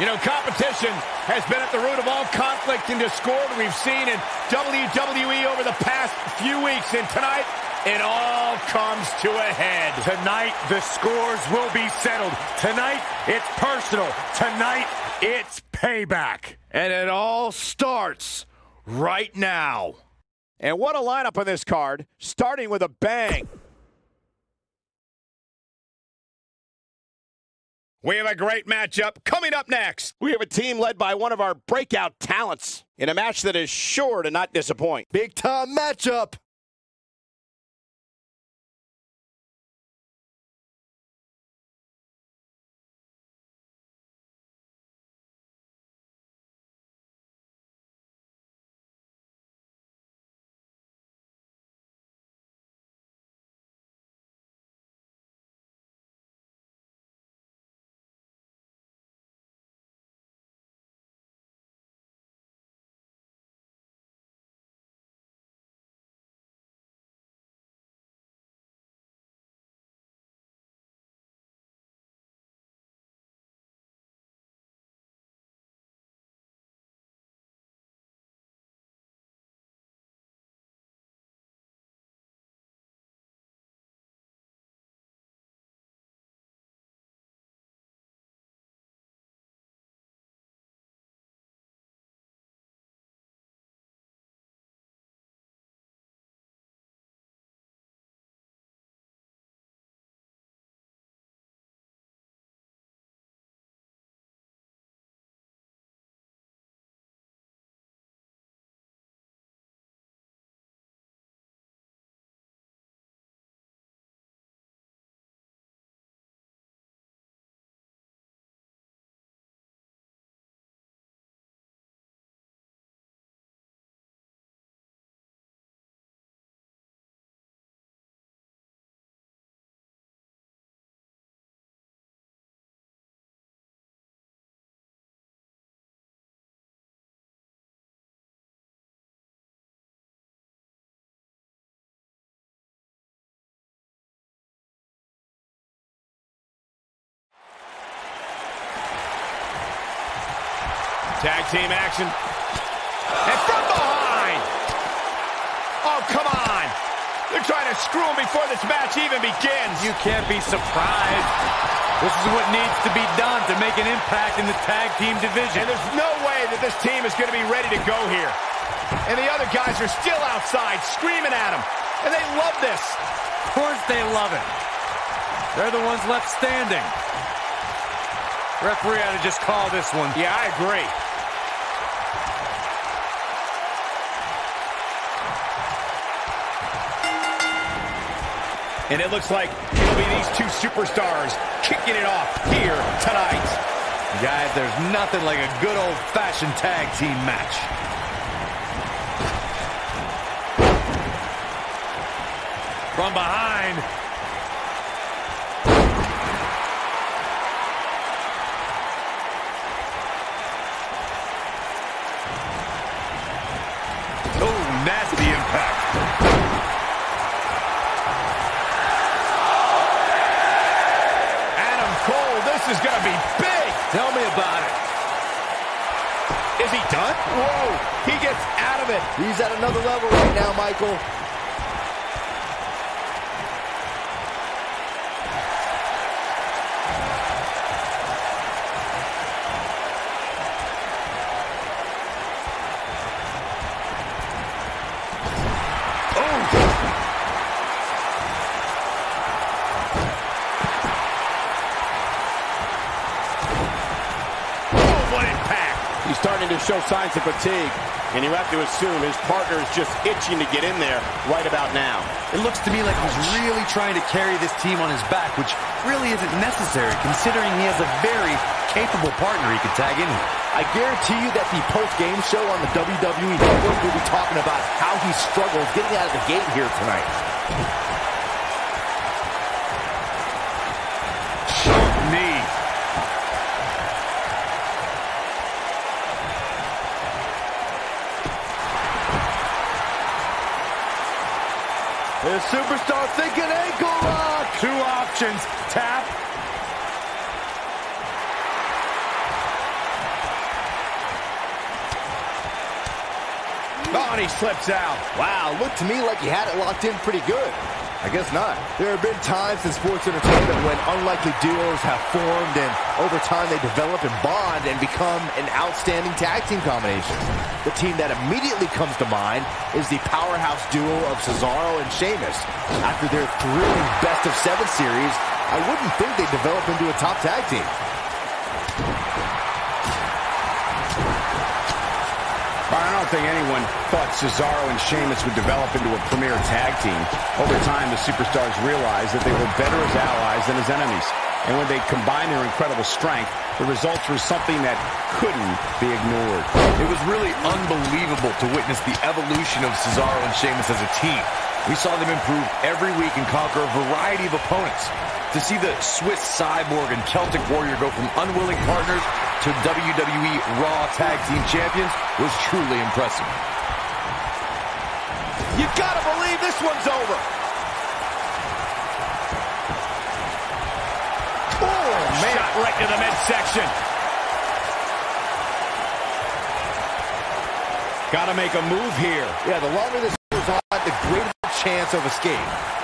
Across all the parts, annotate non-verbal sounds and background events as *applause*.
You know, competition has been at the root of all conflict and discord we've seen in WWE over the past few weeks. And tonight, it all comes to a head. Tonight, the scores will be settled. Tonight, it's personal. Tonight, it's payback. And it all starts right now. And what a lineup on this card, starting with a bang. We have a great matchup coming up next. We have a team led by one of our breakout talents in a match that is sure to not disappoint. Big time matchup. Tag team action. And from behind. Oh, come on. They're trying to screw him before this match even begins. You can't be surprised. This is what needs to be done to make an impact in the tag team division. And there's no way that this team is going to be ready to go here. And the other guys are still outside screaming at him. And they love this. Of course they love it. They're the ones left standing. Referee ought to just call this one. Yeah, I agree. And it looks like it'll be these two superstars kicking it off here tonight. Guys, there's nothing like a good old-fashioned tag team match. From behind. Oh, nasty impact. Adam Cole, this is going to be big. Tell me about it. Is he done? Whoa, he gets out of it. He's at another level right now, Michael. Oh, what impact. He's starting to show signs of fatigue. And you have to assume his partner is just itching to get in there right about now. It looks to me like he's really trying to carry this team on his back, which really isn't necessary considering he has a very capable partner he could tag in with. I guarantee you that the post-game show on the WWE Network will be talking about how he struggles getting out of the gate here tonight. The superstar thinking ankle lock. Two options. Tap. Bonnie slips out. Wow, looked to me like he had it locked in pretty good. I guess not. There have been times in sports entertainment when unlikely duos have formed and over time they develop and bond and become an outstanding tag team combination. The team that immediately comes to mind is the powerhouse duo of Cesaro and Sheamus. After their thrilling best of seven series, I wouldn't think they'd develop into a top tag team. Think anyone thought Cesaro and Sheamus would develop into a premier tag team. Over time, the superstars realized that they were better as allies than as enemies. And when they combined their incredible strength, the results were something that couldn't be ignored. It was really unbelievable to witness the evolution of Cesaro and Sheamus as a team. We saw them improve every week and conquer a variety of opponents. To see the Swiss Cyborg and Celtic Warrior go from unwilling partners to WWE Raw Tag Team Champions was truly impressive. You gotta believe this one's over. Oh, man. Shot right to the midsection. Gotta make a move here. Yeah, the longer this goes on, the greater the chance of escape.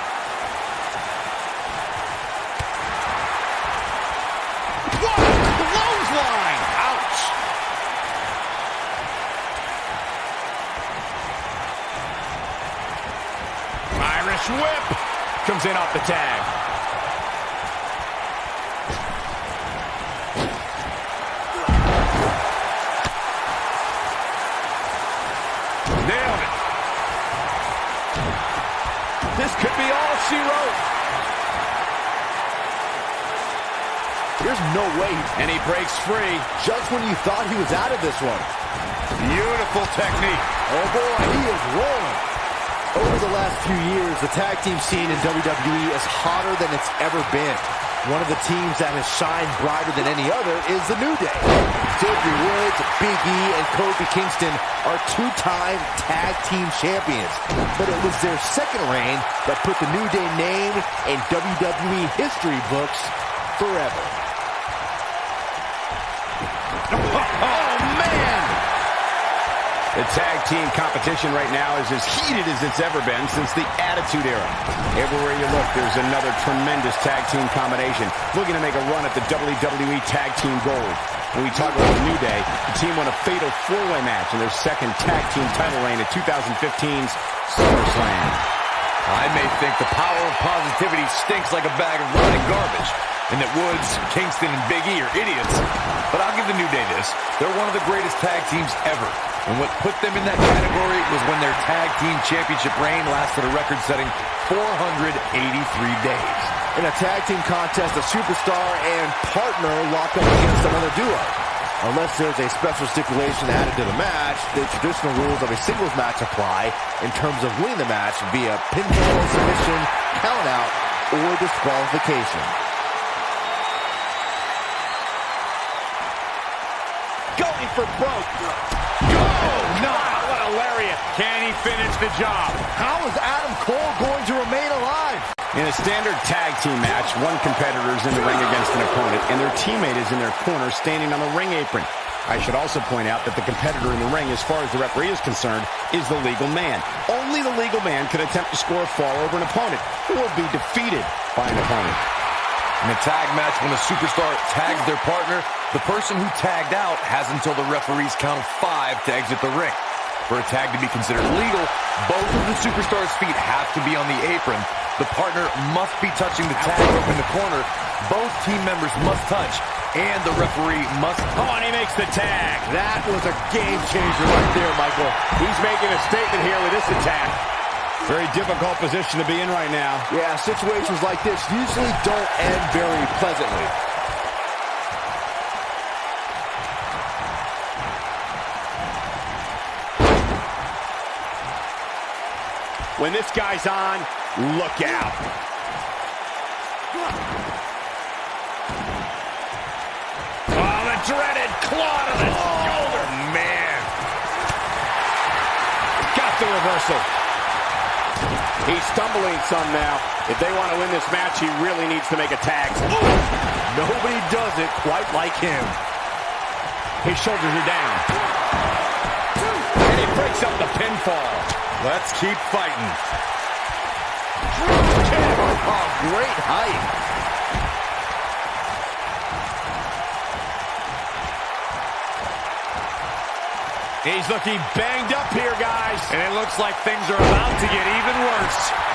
Whip. Comes in off the tag. Nailed it. This could be all she wrote. There's no way. And he breaks free. Just when you thought he was out of this one. Beautiful technique. Oh, boy, he is rolling. Over the last few years, the tag team scene in WWE is hotter than it's ever been. One of the teams that has shined brighter than any other is the New Day. Xavier Woods, Big E, and Kofi Kingston are two-time tag team champions. But it was their second reign that put the New Day name in WWE history books forever. *laughs* *laughs* Oh, The tag team competition right now is as heated as it's ever been since the Attitude Era. Everywhere you look, there's another tremendous tag team combination looking to make a run at the WWE Tag Team Gold. When we talk about the New Day, the team won a fatal four-way match in their second tag team title reign at 2015's SummerSlam. I may think the power of positivity stinks like a bag of rotten garbage, and that Woods, Kingston, and Big E are idiots, but I'll give the New Day this. They're one of the greatest tag teams ever. And what put them in that category was when their tag team championship reign lasted a record-setting 483 days. In a tag team contest, a superstar and partner lock up against another duo. Unless there's a special stipulation added to the match, the traditional rules of a singles match apply in terms of winning the match via pinfall, submission, countout, or disqualification. For broke. Oh, no. What a lariat. Can he finish the job? How is Adam Cole going to remain alive? In a standard tag team match, one competitor is in the ring against an opponent, and their teammate is in their corner standing on the ring apron. I should also point out that the competitor in the ring, as far as the referee is concerned, is the legal man. Only the legal man can attempt to score a fall over an opponent or be defeated by an opponent. In a tag match, when a superstar tags their partner, the person who tagged out has until the referee's count of five to exit the ring. For a tag to be considered legal, both of the superstar's feet have to be on the apron. The partner must be touching the tag rope in the corner. Both team members must touch, and the referee must... Oh, and he makes the tag. That was a game changer right there, Michael. He's making a statement here with this attack. Very difficult position to be in right now. Yeah, situations like this usually don't end very pleasantly. When this guy's on, look out. Oh, the dreaded claw to the oh, shoulder. man. Got the reversal. He's stumbling some now. If they want to win this match, he really needs to make a tag. Ooh! Nobody does it quite like him. His shoulders are down. And he breaks up the pinfall. Let's keep fighting. Oh, great height. He's looking banged up here, guys. And it looks like things are about to get even worse.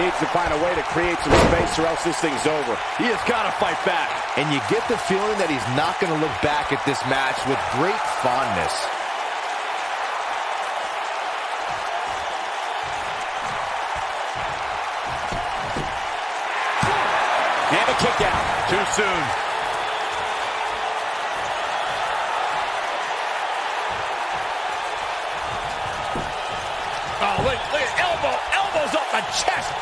Needs to find a way to create some space or else this thing's over. He has got to fight back. And you get the feeling that he's not going to look back at this match with great fondness. And a kick out. Too soon.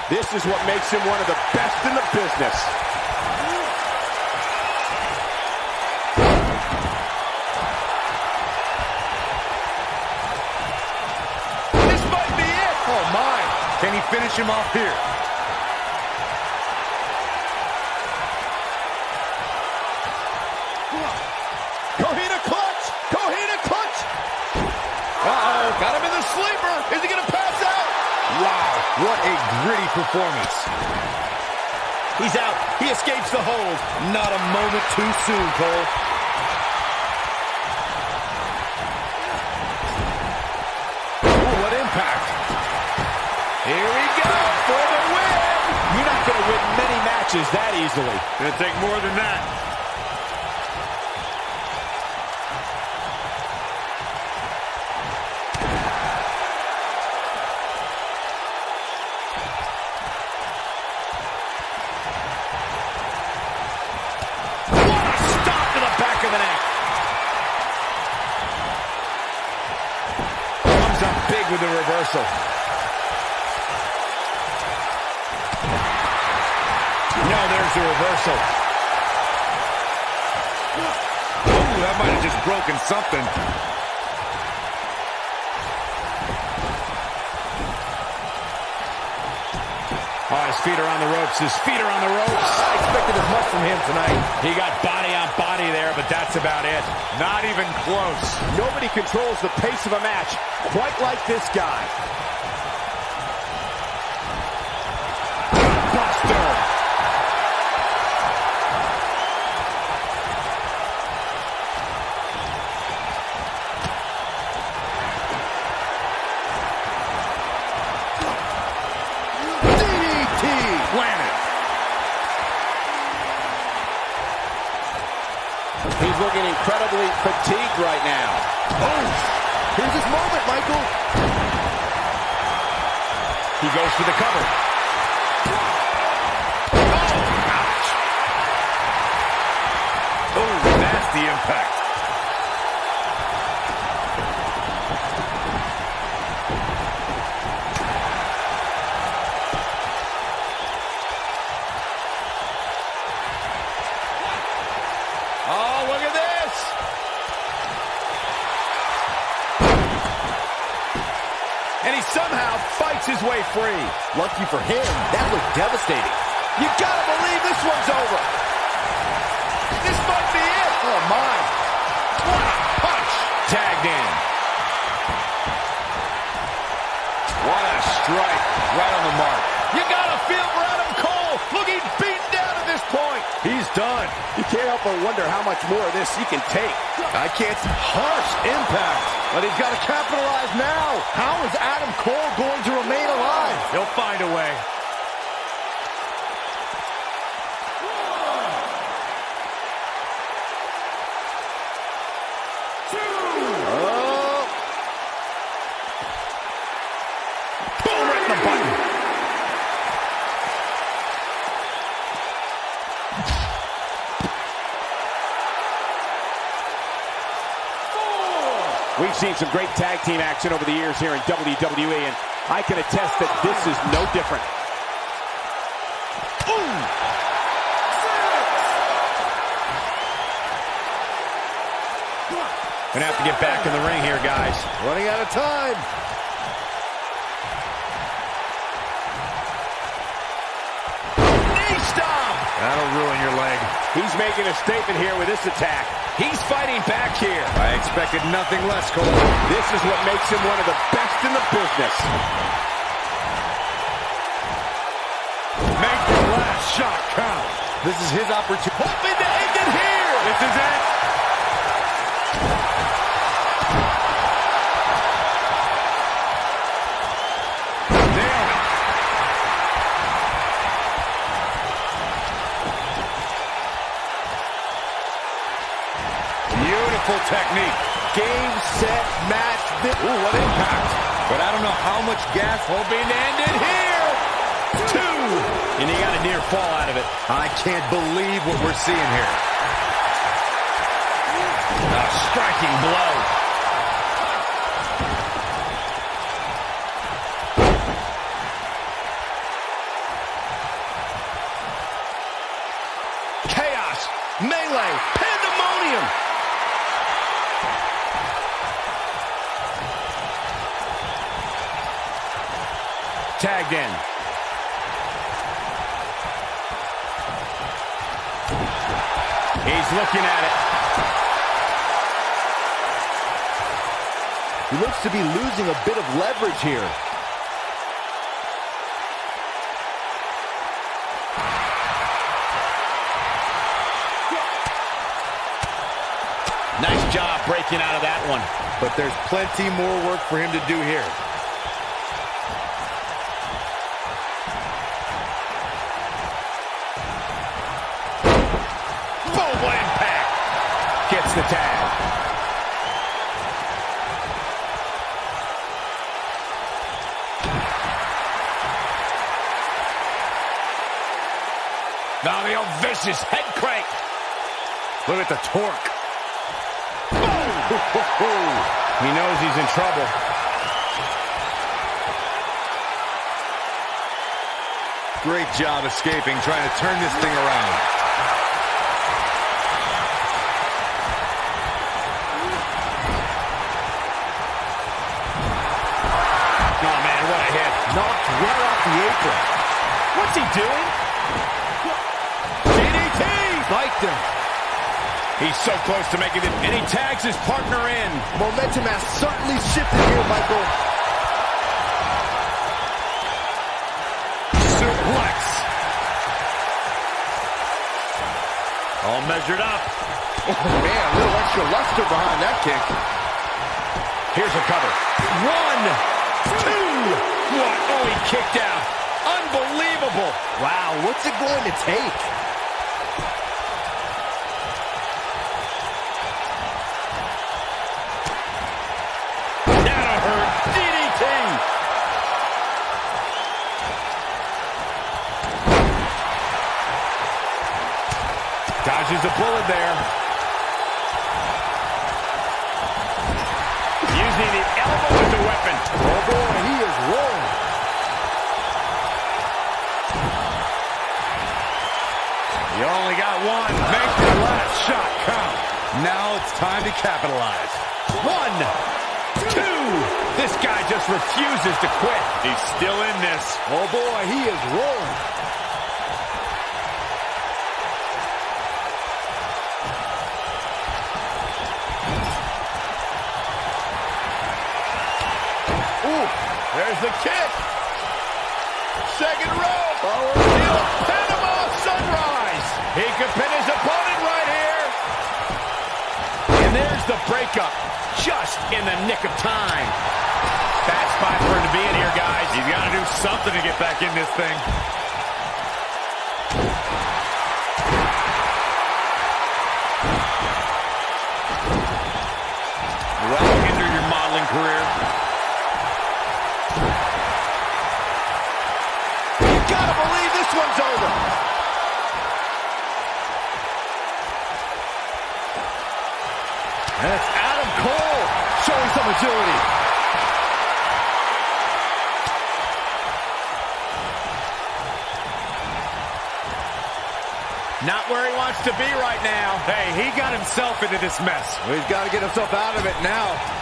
This is what makes him one of the best in the business. This might be it. Oh, my. Can he finish him off here? Kohina clutch. Kohina clutch. Uh-oh. Got him in the sleeper. Is he going to pass out? Wow, what a gritty performance. He's out. He escapes the hold. Not a moment too soon, Cole. Ooh, what impact. Here we go for the win. You're not going to win many matches that easily. Gonna take more than that. Reversal. No, there's the reversal. Ooh, that might have just broken something. Oh, his feet are on the ropes. His feet are on the ropes. I expected as much from him tonight. He got body on body there, but that's about it. Not even close. Nobody controls the pace of a match quite like this guy. Looking incredibly fatigued right now. Oh, here's his moment, Michael. He goes for the cover. Oh, nasty oh, impact. Lucky for him, that was devastating. You gotta believe this one's over. This might be it. Oh, my. What a punch. Tagged in. What a strike. Right on the mark. You gotta feel for Adam Cole. Looking beaten down this point. He's done. You can't help but wonder how much more of this he can take. I can't. Harsh impact. But he's got to capitalize now. How is Adam Cole going to remain alive? He'll find a way. Oh, Boom, right in the button. We've seen some great tag team action over the years here in WWE, and I can attest that this is no different. Gonna have to get back in the ring here, guys. Running out of time. Knee stomp! That'll ruin your leg. He's making a statement here with this attack. He's fighting back here. I expected nothing less, Cole. This is what makes him one of the best in the business. Make the last shot count. This is his opportunity. Hoping to end it here. This is it. Beautiful technique. Game, set, match. Ooh, what impact. But I don't know how much gas Hoping to end it here. Two. And he got a near fall out of it. I can't believe what we're seeing here. A striking blow. Tagged in. He's looking at it. He looks to be losing a bit of leverage here. Nice job breaking out of that one. But there's plenty more work for him to do here. The tag. Now the old vicious head crank. Look at the torque. *laughs* He knows he's in trouble. Great job escaping, trying to turn this thing around. What's he doing? DDT! Spiked him. He's so close to making it, and he tags his partner in. Momentum has certainly shifted here, Michael. Suplex. All measured up. Oh, man, a little extra luster behind that kick. Here's a cover. One, two. What? Oh, he kicked out. Unbelievable. Wow, what's it going to take? That'll hurt. DDT. Dodges a bullet there. Using the elbow as a weapon. Oh boy, he is rolling. You only got one. Make the last shot count. Now it's time to capitalize. One, two. This guy just refuses to quit. He's still in this. Oh boy, he is rolling. Ooh, there's the kick. Could pin his opponent right here. And there's the breakup. Just in the nick of time. Bad spot for him to be in here, guys. He's got to do something to get back in this thing. And it's Adam Cole showing some agility. Not where he wants to be right now. Hey, he got himself into this mess. Well, he's got to get himself out of it now.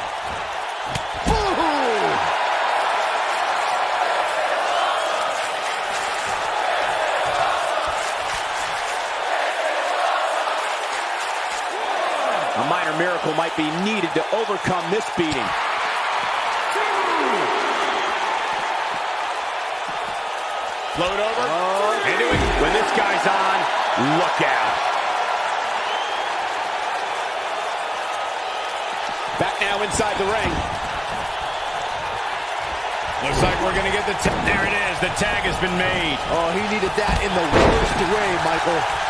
Miracle might be needed to overcome this beating. Float over. Oh. Into it. When this guy's on, look out. Back now inside the ring. Looks like we're going to get the... tag. There it is. The tag has been made. Oh, he needed that in the worst way, Michael.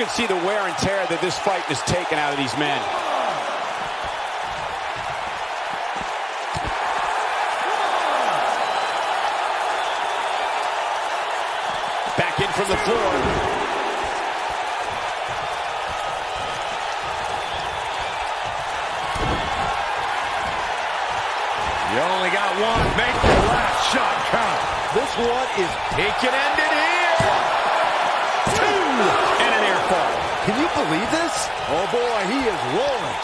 Can see the wear and tear that this fight has taken out of these men. Back in from the floor. You only got one. Make the last shot count. This one is... He can end it here. Two. And an air fall. Can you believe this? Oh, boy, he is rolling.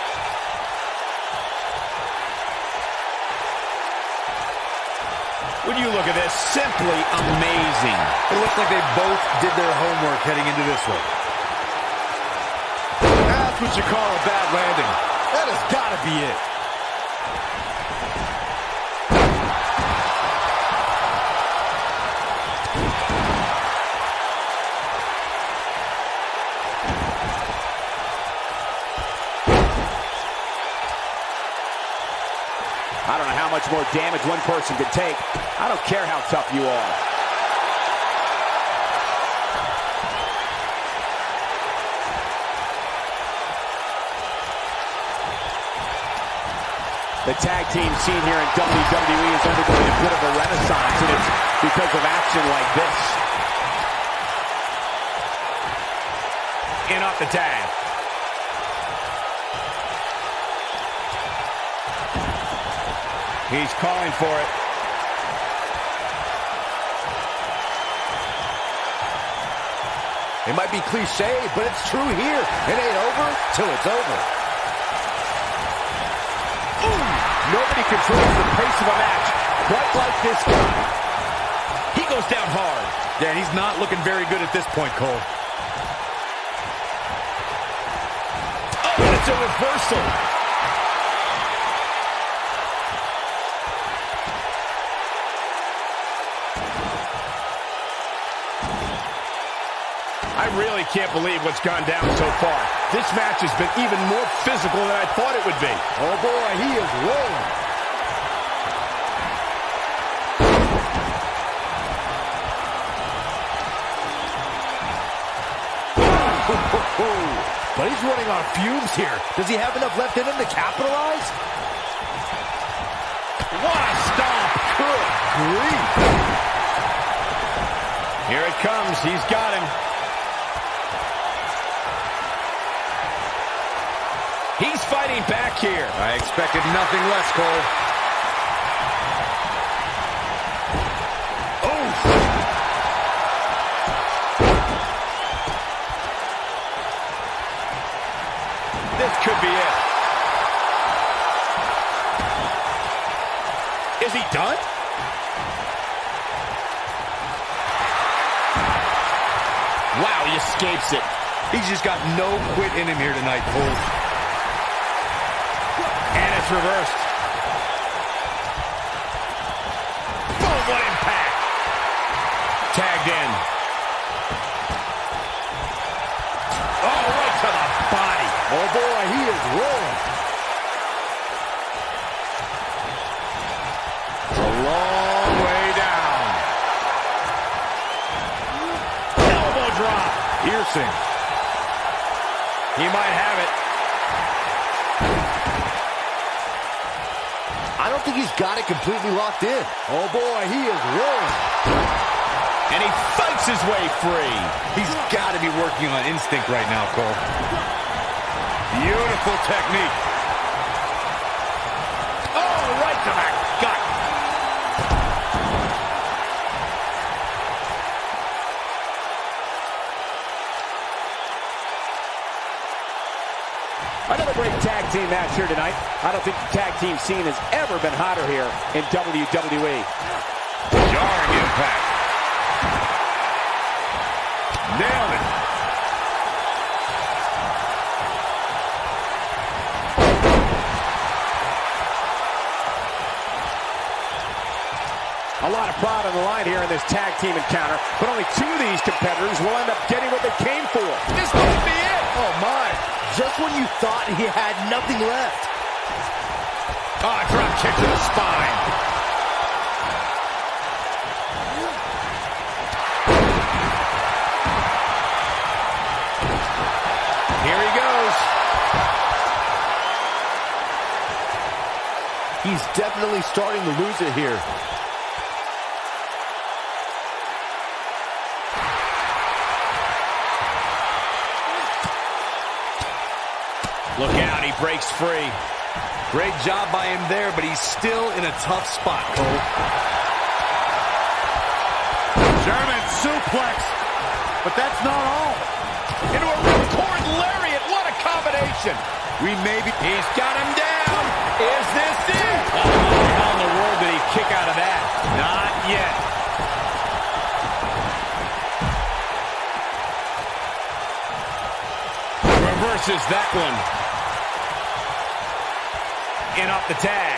When you look at this, simply amazing. It looks like they both did their homework heading into this one. That's what you call a bad landing. That has got to be it. Much more damage one person could take. I don't care how tough you are. The tag team scene here in WWE is undergoing a bit of a renaissance, and it's because of action like this. In off the tag. He's calling for it. It might be cliche, but it's true here. It ain't over till it's over. Ooh, nobody controls the pace of a match quite like this guy. He goes down hard. Yeah, he's not looking very good at this point, Cole. Oh, and it's a reversal. Really can't believe what's gone down so far. This match has been even more physical than I thought it would be. Oh, boy, he is rolling. *laughs* But he's running on fumes here. Does he have enough left in him to capitalize? What a stop! Good grief. Here it comes. He's got him. He's fighting back here. I expected nothing less, Cole. This could be it. Is he done? Wow, he escapes it. He's just got no quit in him here tonight, Cole. It's reversed. Boom, what impact. Tagged in. Oh, right to the body. Oh, boy, he is rolling. A long way down. Elbow drop. Piercing. He might have think he's got it completely locked in. Oh, boy, he is rolling. And he fights his way free. He's got to be working on instinct right now, Cole. Beautiful technique. Team match here tonight. I don't think the tag team scene has ever been hotter here in WWE. Jarring impact. Nailed it. A lot of pride on the line here in this tag team encounter, but only two of these competitors will end up getting what they came for. This might be it. Oh, my. Just when you thought he had nothing left. Ah, oh, drop kick to the spine. Here he goes. He's definitely starting to lose it here. Look out, he breaks free. Great job by him there, but he's still in a tough spot, Cole. German suplex. But that's not all. Into a ripcord lariat. What a combination. We may be... He's got him down. Is this it? Oh, how in the world did he kick out of that? Not yet. Reverses that one in off the tag.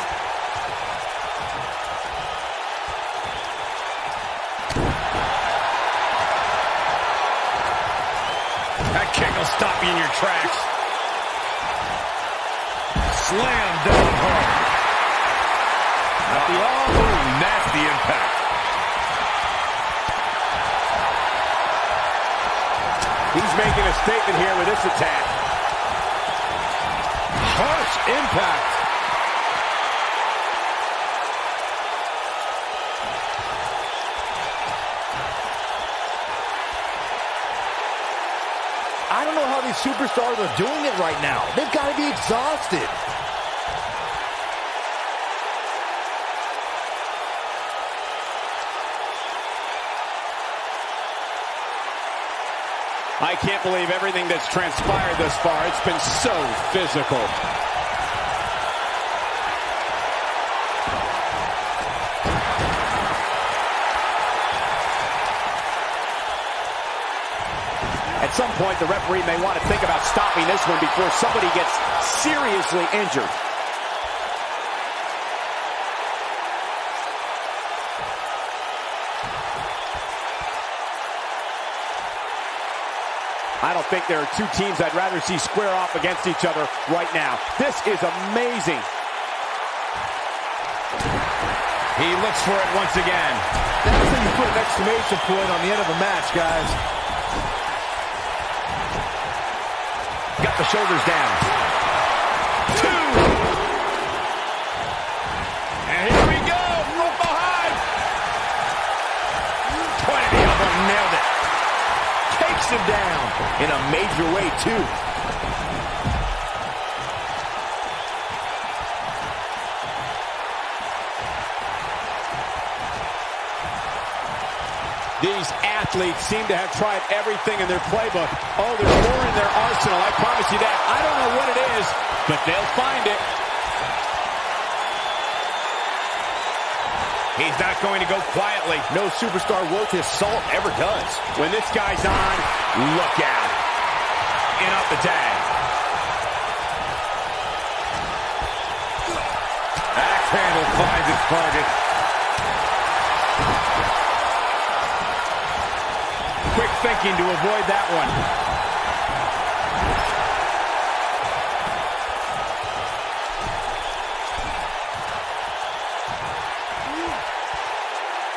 That kick will stop you in your tracks. Slam down hard. Not the all. Nasty impact. He's making a statement here with this attack. Harsh impact. these superstars are doing it right now. They've got to be exhausted. I can't believe everything that's transpired thus far. It's been so physical. Point, the referee may want to think about stopping this one before somebody gets seriously injured. I don't think there are two teams I'd rather see square off against each other right now. This is amazing. He looks for it once again. That's how you put an exclamation point on the end of a match, guys. The shoulders down. Two. And here we go. From behind. Pointed the elbow. Nailed it. Takes him down in a major way, too. These athletes seem to have tried everything in their playbook. Oh, there's more in their arsenal, I promise you that. I don't know what it is, but they'll find it. He's not going to go quietly. No superstar worth his salt ever does. When this guy's on, look out. In up the tag. Axe handle finds its target. Thinking to avoid that one.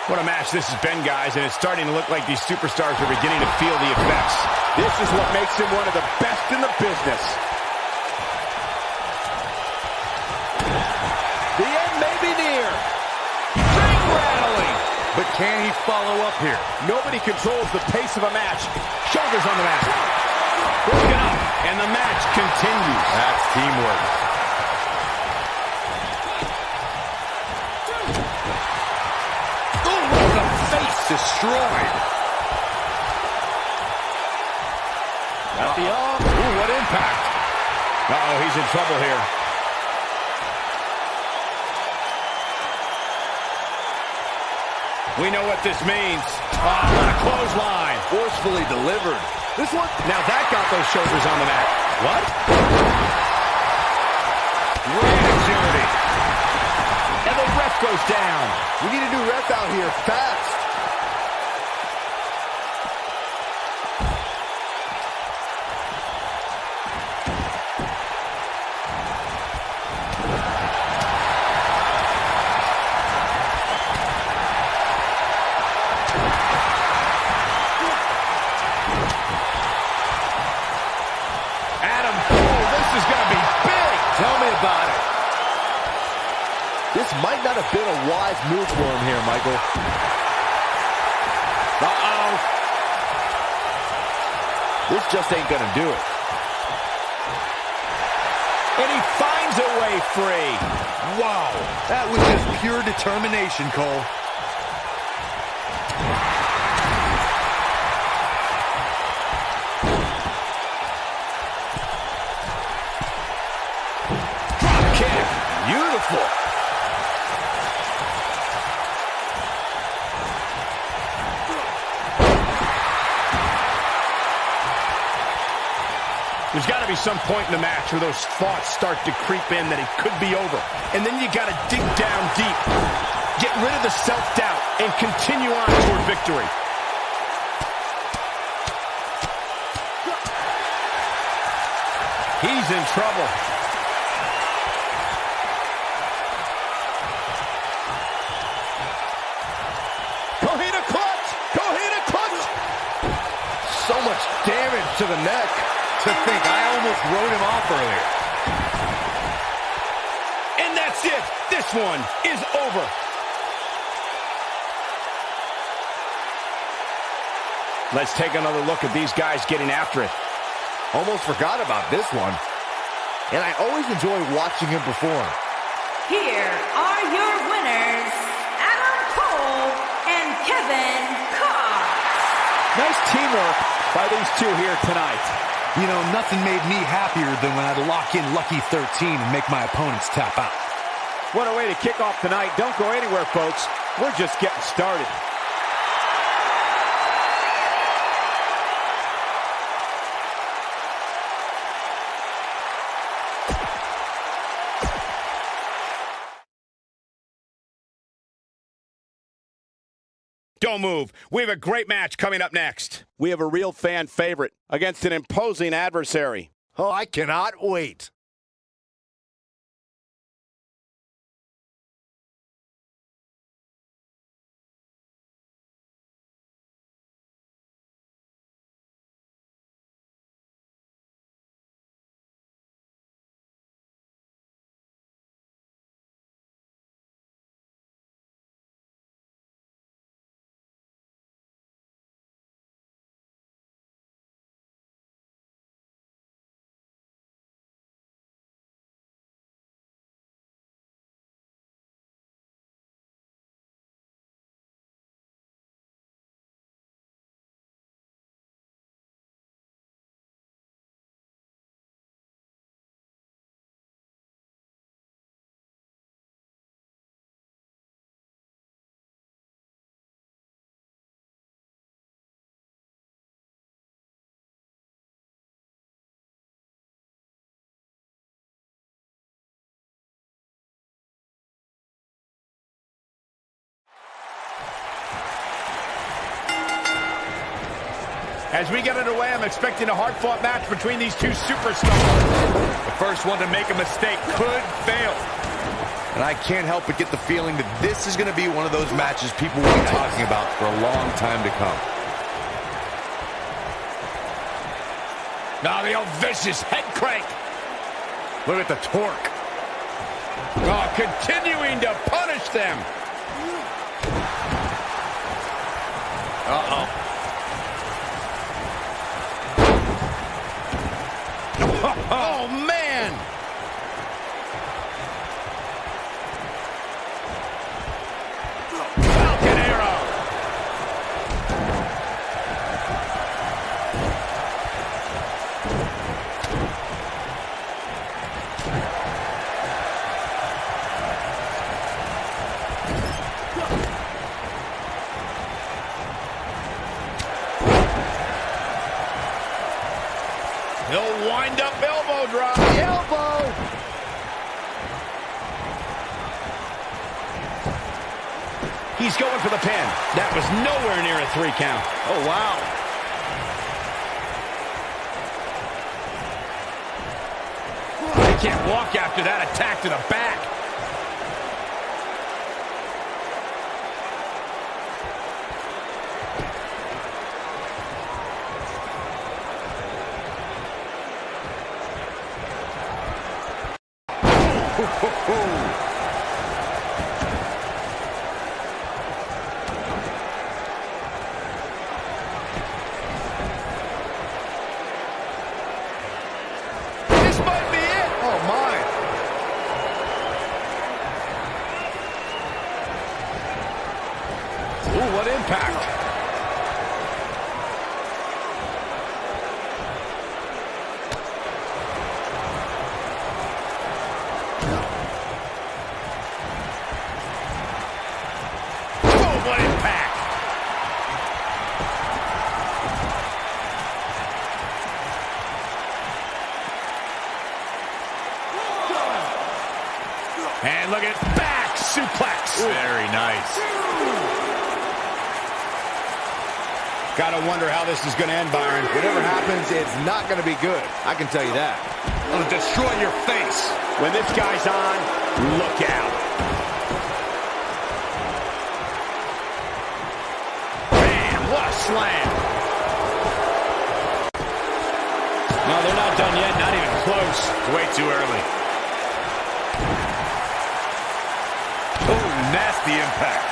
What a match this has been, guys, and it's starting to look like these superstars are beginning to feel the effects. This is what makes him one of the best in the business. Can he follow up here? Nobody controls the pace of a match. Shoulders on the mat. Broken up, and the match continues. That's teamwork. Ooh, the face destroyed. At the arm. Ooh, what impact. Uh-oh, he's in trouble here. We know what this means. Ah, what a clothesline. Forcefully delivered. This one, now that got those shoulders on the mat. What? Great agility. And the ref goes down. We need a new ref out here fast. Move for him here, Michael. Uh-oh. This just ain't gonna do it. And he finds a way free. Wow. That was just pure determination, Cole. Be some point in the match where those thoughts start to creep in that it could be over. And then you got to dig down deep. Get rid of the self-doubt and continue on toward victory. He's in trouble. Kohina clutch! Kohina clutch! So much damage to the neck. To think, I almost wrote him off earlier. And that's it. This one is over. Let's take another look at these guys getting after it. Almost forgot about this one. And I always enjoy watching him perform. Here are your winners, Adam Cole and Kevin Cox. Nice teamwork by these two here tonight. You know, nothing made me happier than when I'd lock in Lucky 13 and make my opponents tap out. What a way to kick off tonight. Don't go anywhere, folks. We're just getting started. Don't move. We have a great match coming up next. We have a real fan favorite against an imposing adversary. Oh, I cannot wait. As we get underway, I'm expecting a hard-fought match between these two superstars. The first one to make a mistake could fail. And I can't help but get the feeling that this is going to be one of those matches people will be talking about for a long time to come. Now the old vicious head crank. Look at the torque. Oh, continuing to punish them. Uh-oh. Oh, pin. That was nowhere near a three count. Oh, wow. They can't walk after that attack to the back. This might be it. Oh, my. Ooh, what impact. Boom, what impact. And look at back suplex. Very nice. Gotta wonder how this is gonna end, Byron. Whatever happens, it's not going to be good. I can tell you that. It'll destroy your face. When this guy's on, look out. Bam, what a slam. No, they're not done yet. Not even close. It's way too early. Oh, nasty impact.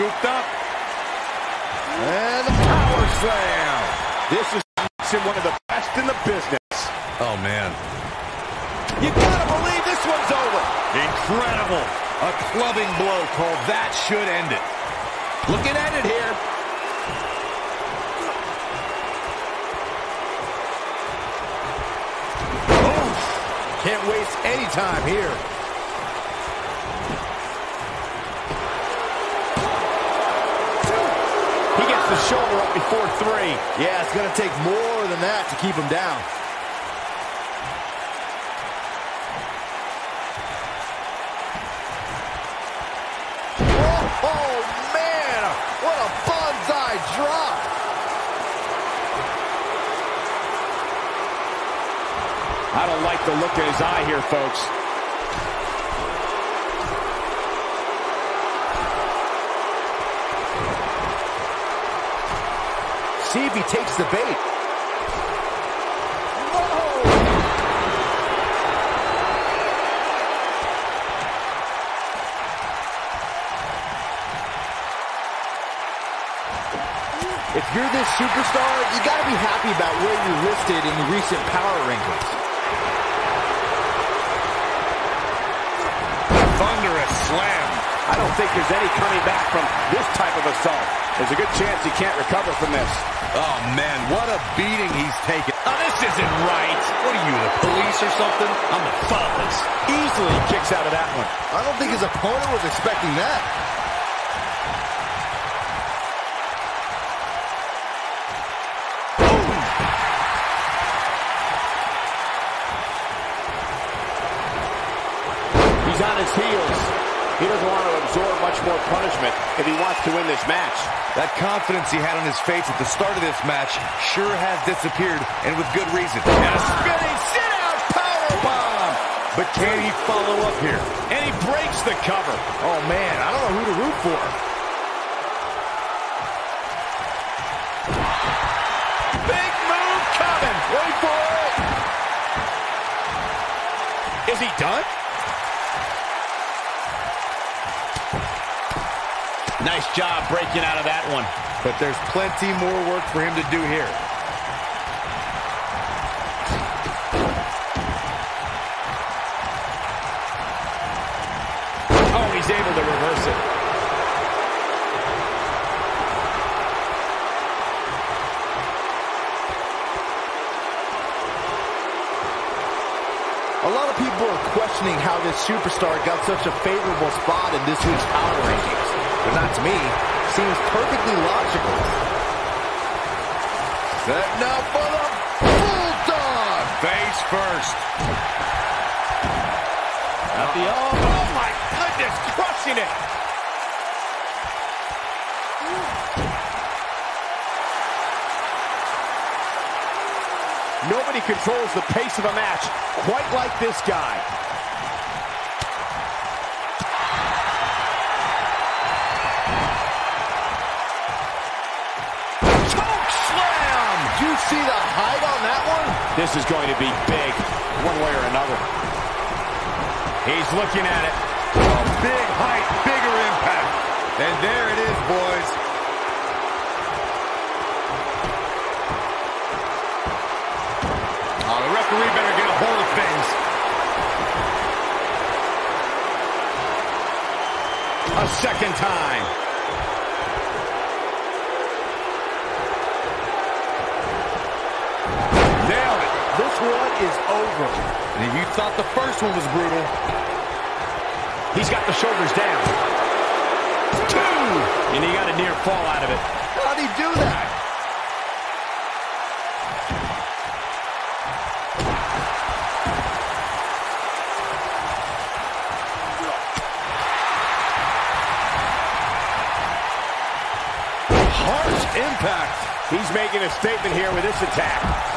Scooped up. And the power slam. This is one of the best in the business. Oh, man. You gotta believe this one's over. Incredible. A clubbing blow called that should end it. Looking at it here. Can't waste any time here. He gets the shoulder up before three. Yeah, it's going to take more than that to keep him down. Oh, oh, man! What a Banzai drop! I don't like the look in his eye here, folks. See if he takes the bait. If you're this superstar, you got to be happy about where you're listed in the recent power rankings. Thunderous slam. I don't think there's any coming back from this type of assault. There's a good chance he can't recover from this. Oh, man, what a beating he's taken. Oh, this isn't right. What are you, the police or something? I'm the faultless. Easily kicks out of that one. I don't think his opponent was expecting that. More punishment if he wants to win this match. That confidence he had on his face at the start of this match sure has disappeared, and with good reason. And a spinning sit-out powerbomb. But can he follow up here? And he breaks the cover. Oh, man, I don't know who to root for. Big move coming. Wait for it. Is he done? Job breaking out of that one. But there's plenty more work for him to do here. Oh, he's able to reverse it. A lot of people are questioning how this superstar got such a favorable spot in this week's power rankings. But not to me. Seems perfectly logical. Setting up for the Bulldog. Face first. At the oh, oh my goodness, crushing it. Nobody controls the pace of a match quite like this guy. This is going to be big, one way or another. He's looking at it. A big height, bigger impact. And there it is, boys. Oh, the referee better get a hold of things. A second time. Is over. And if you thought the first one was brutal, He's got the shoulders down. Two! And he got a near fall out of it. How'd he do that? Harsh impact. He's making a statement here with this attack.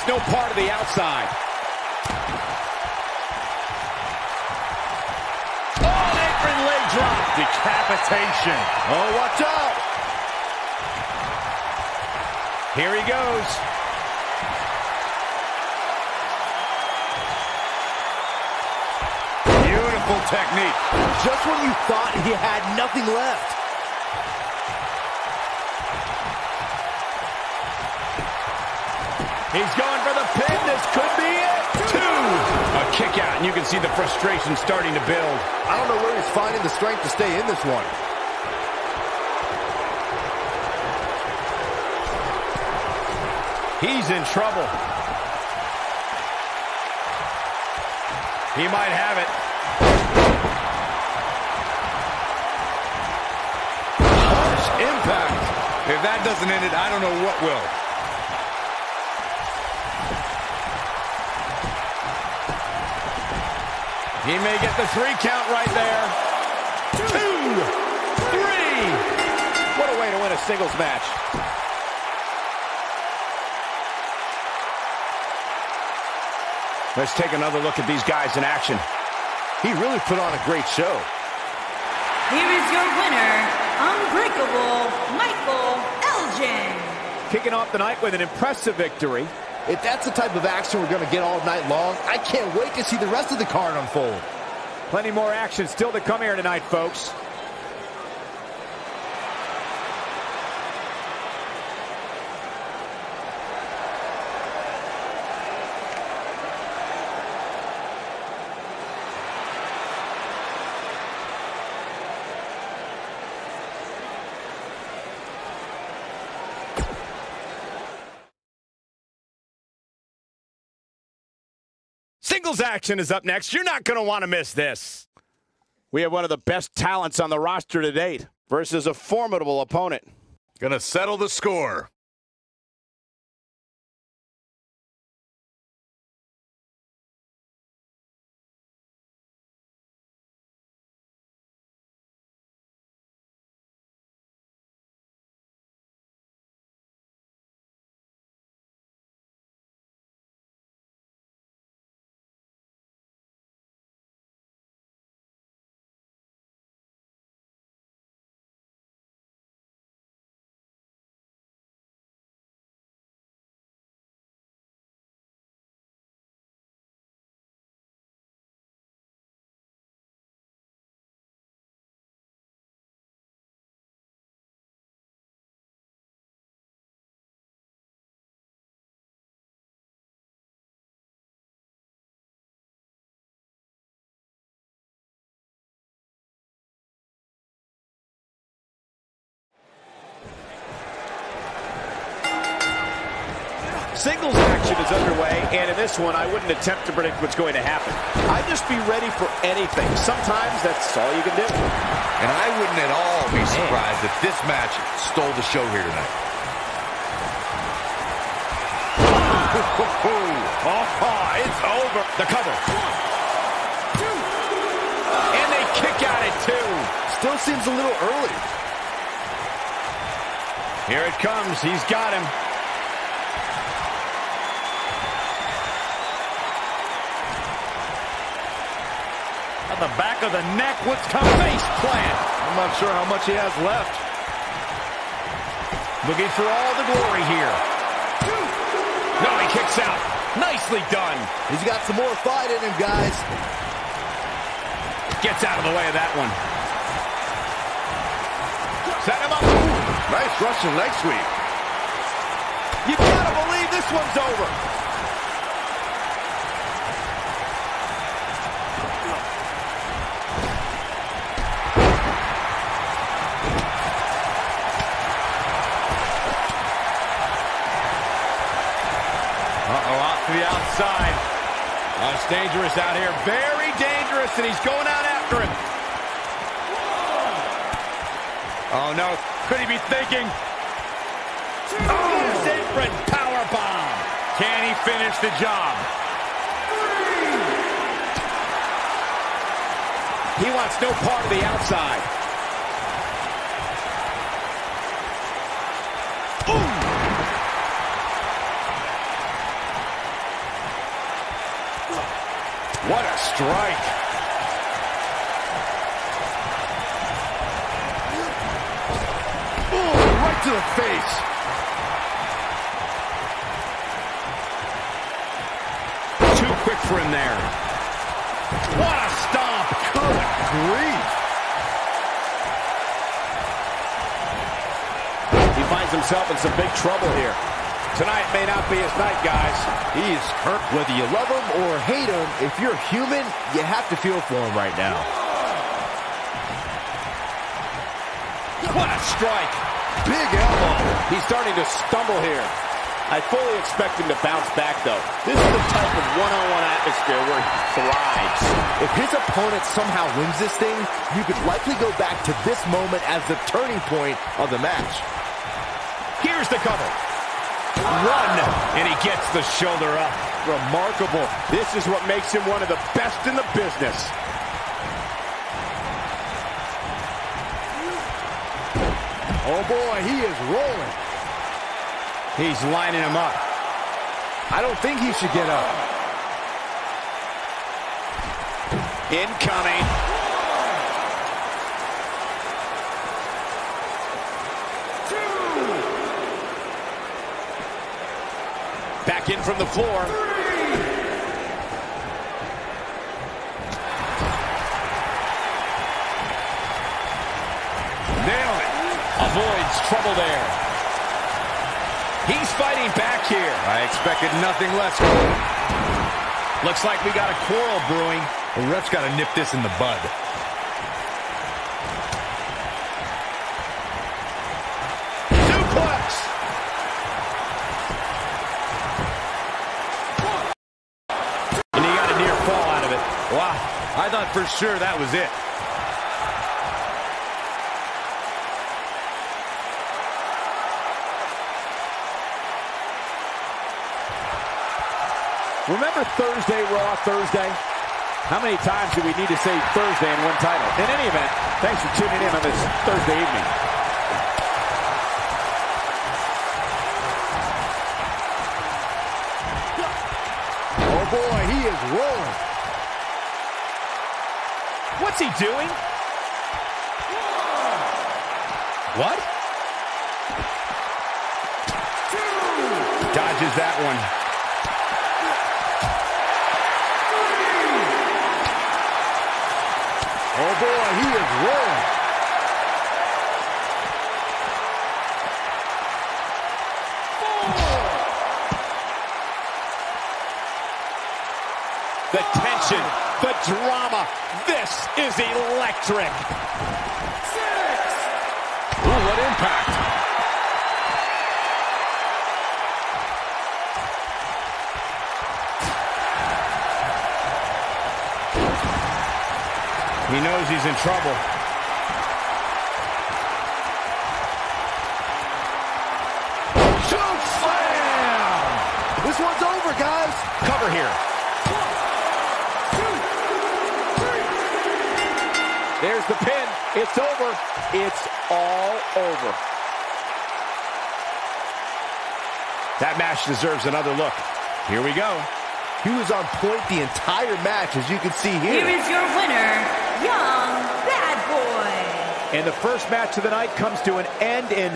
Wants no part of the outside. Oh, apron leg drop. Decapitation. Oh, watch out. Here he goes. Beautiful technique. Just when you thought he had nothing left. He's going for the pin. This could be it. Two. A kick out, and you can see the frustration starting to build. I don't know where he's finding the strength to stay in this one. He's in trouble. He might have it. Harsh impact. If that doesn't end it, I don't know what will. He may get the three count right there. Two, three. What a way to win a singles match. Let's take another look at these guys in action. He really put on a great show. Here is your winner, Unbreakable Michael Elgin. Kicking off the night with an impressive victory. If that's the type of action we're going to get all night long, I can't wait to see the rest of the card unfold. Plenty more action still to come here tonight, folks. Singles action is up next. You're not going to want to miss this. We have one of the best talents on the roster to date versus a formidable opponent. Gonna settle the score. Singles action is underway, and in this one, I wouldn't attempt to predict what's going to happen. I'd just be ready for anything. Sometimes that's all you can do. And I wouldn't at all be surprised if this match stole the show here tonight. Oh, *laughs* it's over. The cover. And they kick out at two. Still seems a little early. Here it comes. He's got him. On the back of the neck, what's coming? Face plant. I'm not sure how much he has left. Looking for all the glory here. No, he kicks out. Nicely done. He's got some more fight in him, guys. Gets out of the way of that one. Set him up. Nice Russian leg sweep. You gotta believe this one's over. Oh, it's dangerous out here. Very dangerous, and he's going out after him. Oh, no. Could he be thinking? Oh, Zenfred power bomb. Can he finish the job? He wants no part of the outside. What a strike. Ooh, right to the face. Too quick for him there. What a stomp. Good grief. He finds himself in some big trouble here. Tonight may not be his night, guys. He's hurt. Whether you love him or hate him, if you're human, you have to feel for him right now. What a strike. Big elbow. He's starting to stumble here. I fully expect him to bounce back, though. This is the type of one-on-one atmosphere where he thrives. If his opponent somehow wins this thing, you could likely go back to this moment as the turning point of the match. Here's the cover. One, and he gets the shoulder up. Remarkable. This is what makes him one of the best in the business. Oh boy, he is rolling. He's lining him up. I don't think he should get up. Incoming. Back in from the floor. Nailed it. Avoids trouble there. He's fighting back here. I expected nothing less. Looks like we got a quarrel brewing. The ref's got to nip this in the bud. Sure that was it. Remember Thursday Raw Thursday? How many times do we need to say Thursday in one title? In any event, thanks for tuning in on this Thursday evening. Oh boy, he is rolling. He doing? What? Dodges that one. Oh boy, he is rolling. The tension, the drama. This is electric. Six. Ooh, what impact. He knows he's in trouble. Slam! This one's over, guys. Cover here. The pin. It's over. It's all over. That match deserves another look. Here we go. He was on point the entire match, as you can see here. Here is your winner, Young Bad Boy. And the first match of the night comes to an end in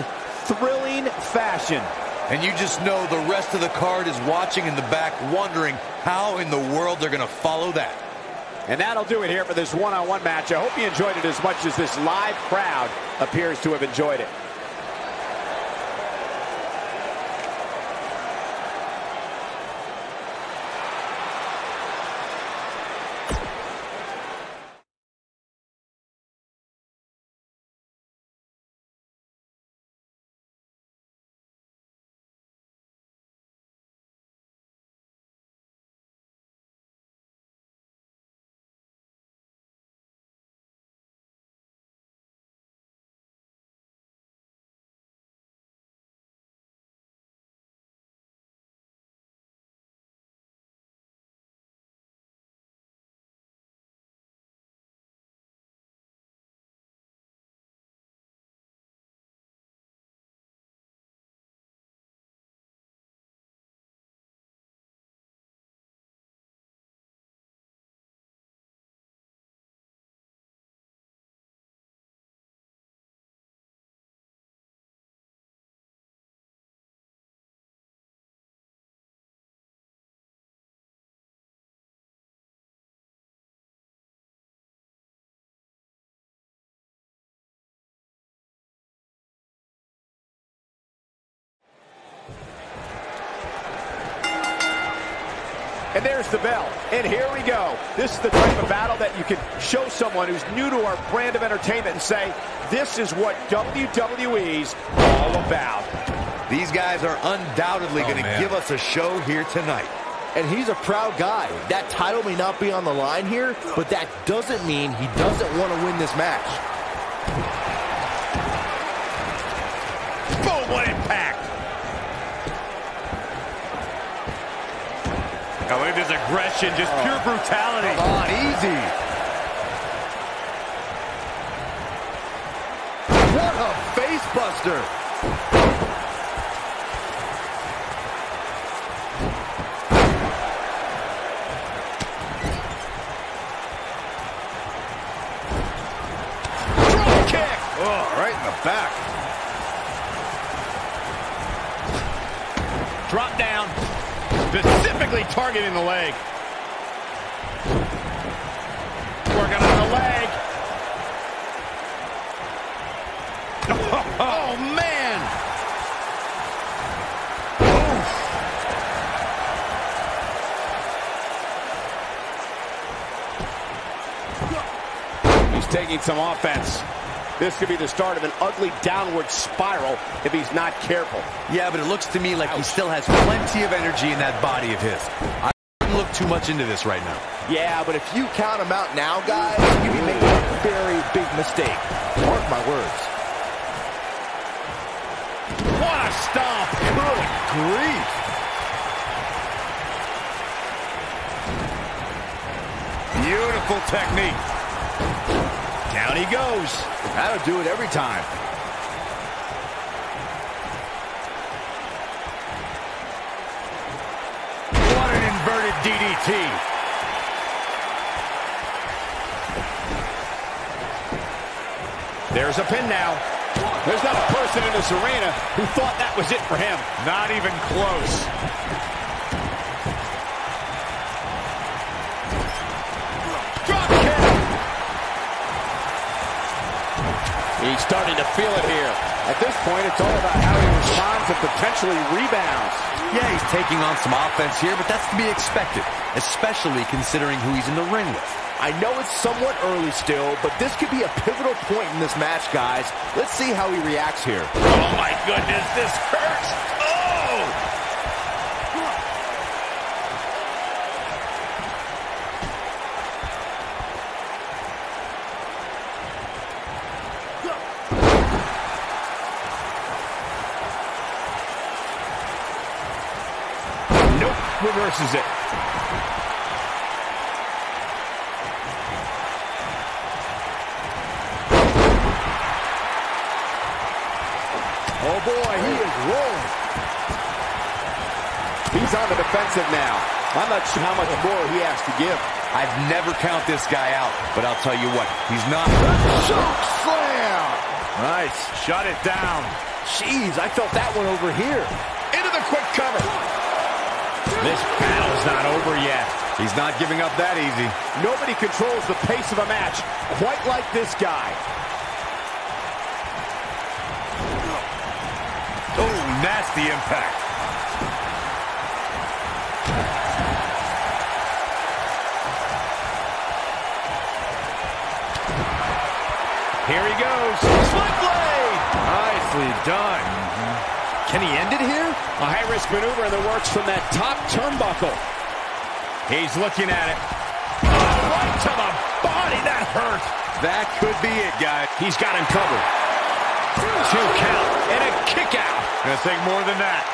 thrilling fashion. And you just know the rest of the card is watching in the back, wondering how in the world they're going to follow that. And that'll do it here for this one-on-one -on -one match. I hope you enjoyed it as much as this live crowd appears to have enjoyed it. And there's the bell. And here we go. This is the type of battle that you can show someone who's new to our brand of entertainment and say, this is what WWE's all about. These guys are undoubtedly Oh, going to give us a show here tonight. And he's a proud guy. That title may not be on the line here, but that doesn't mean he doesn't want to win this match. Boom, what impact. Oh, look at this aggression, just oh. pure brutality. Come on, easy. What a face buster. Drop kick. Oh, right in the back. Specifically targeting the leg. Working on the leg. Oh, man. He's taking some offense. This could be the start of an ugly downward spiral if he's not careful. Yeah, but it looks to me like he still has plenty of energy in that body of his. I wouldn't look too much into this right now. Yeah, but if you count him out now, guys, you'd be making a very big mistake. Mark my words. What a stomp. Good grief. Beautiful technique. Down he goes. That'll do it every time. What an inverted DDT. There's a pin now. There's not a person in this arena who thought that was it for him. Not even close. He's starting to feel it here. At this point, it's all about how he responds and potentially rebounds. Yeah, he's taking on some offense here, but that's to be expected, especially considering who he's in the ring with. I know it's somewhat early still, but this could be a pivotal point in this match, guys. Let's see how he reacts here. Oh, my goodness. This hurts. Oh. Reverses it. Oh, boy, he is rolling. He's on the defensive now. I'm not sure how much more he has to give. I've never count this guy out, but I'll tell you what, he's not... Choke slam! Nice. Shut it down. Jeez, I felt that one over here. Into the quick cover. This battle's not over yet. He's not giving up that easy. Nobody controls the pace of a match quite like this guy. Oh, nasty impact. Here he goes. Split blade. Nicely done. Can he end it here? A high-risk maneuver in the works from that top turnbuckle. He's looking at it. Oh, right to the body. That hurt. That could be it, guys. He's got him covered. Two count and a kick out. Gonna take more than that.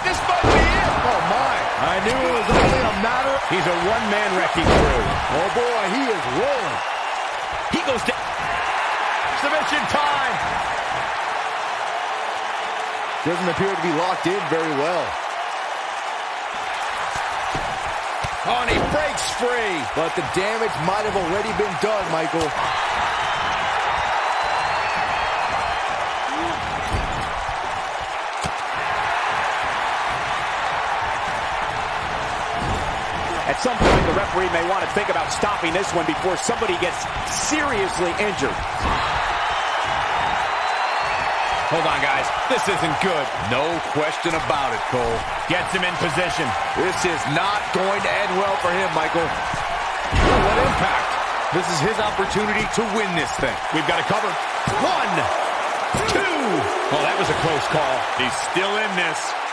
This might be it. Oh, my. I knew it was only a matter. He's a one-man wrecking crew. Oh, boy, he is rolling. He goes down. Submission time. Doesn't appear to be locked in very well. Oh, and he breaks free. But the damage might have already been done, Michael. Referee may want to think about stopping this one before somebody gets seriously injured. Hold on, guys. This isn't good. No question about it, Cole. Gets him in position. This is not going to end well for him, Michael. Oh, what impact. This is his opportunity to win this thing. We've got to cover. One, two. Oh, that was a close call. He's still in this.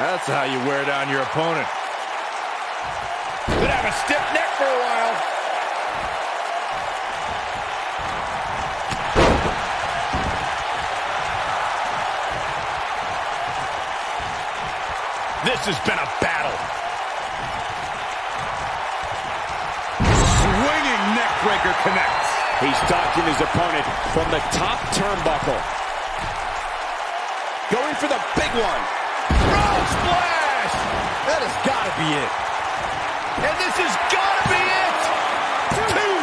That's how you wear down your opponent. Could have a stiff neck for a while. This has been a battle. Swinging neck breaker connects. He's stalking his opponent from the top turnbuckle. Going for the big one. Splash! That has got to be it. And this has got to be it! Two!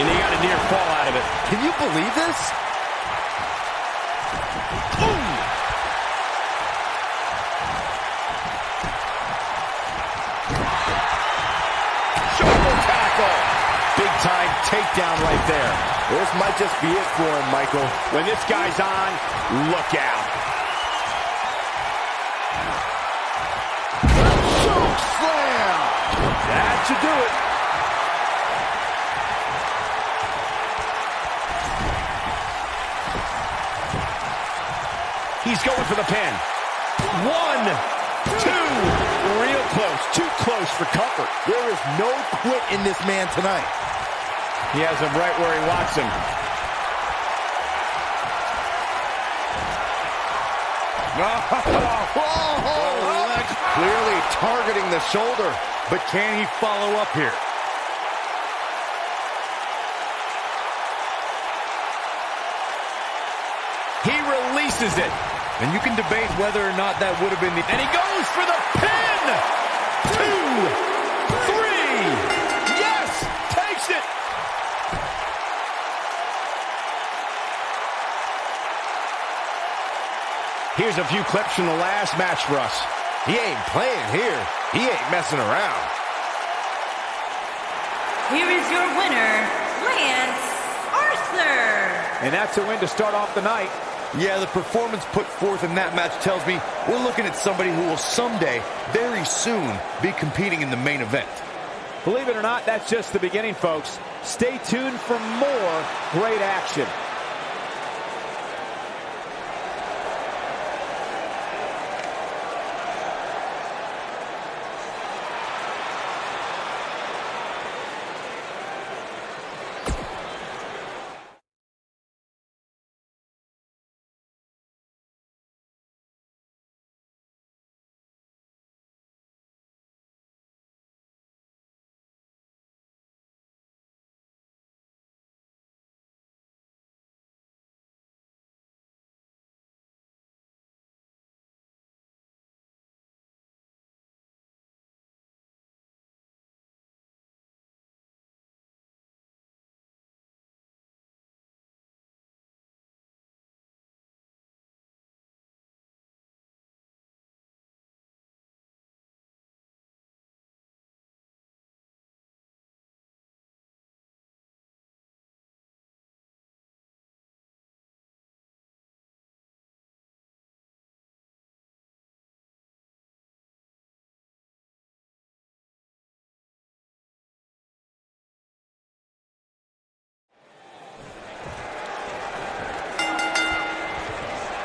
And he got a near fall out of it. Can you believe this? Shoulder tackle! Big time takedown right there. This might just be it for him, Michael. When this guy's on, look out. That should do it. He's going for the pin. One, two, real close, too close for comfort. There is no quit in this man tonight. He has him right where he wants him. *laughs* Oh, oh, oh. Clearly targeting the shoulder. But can he follow up here? He releases it. And you can debate whether or not that would have been the... And he goes for the pin! Two, three, yes! Takes it! Here's a few clips from the last match for us. He ain't playing here. He ain't messing around. Here is your winner, Lance Archer. And that's a win to start off the night. Yeah, the performance put forth in that match tells me we're looking at somebody who will someday, very soon, be competing in the main event. Believe it or not, that's just the beginning, folks. Stay tuned for more great action.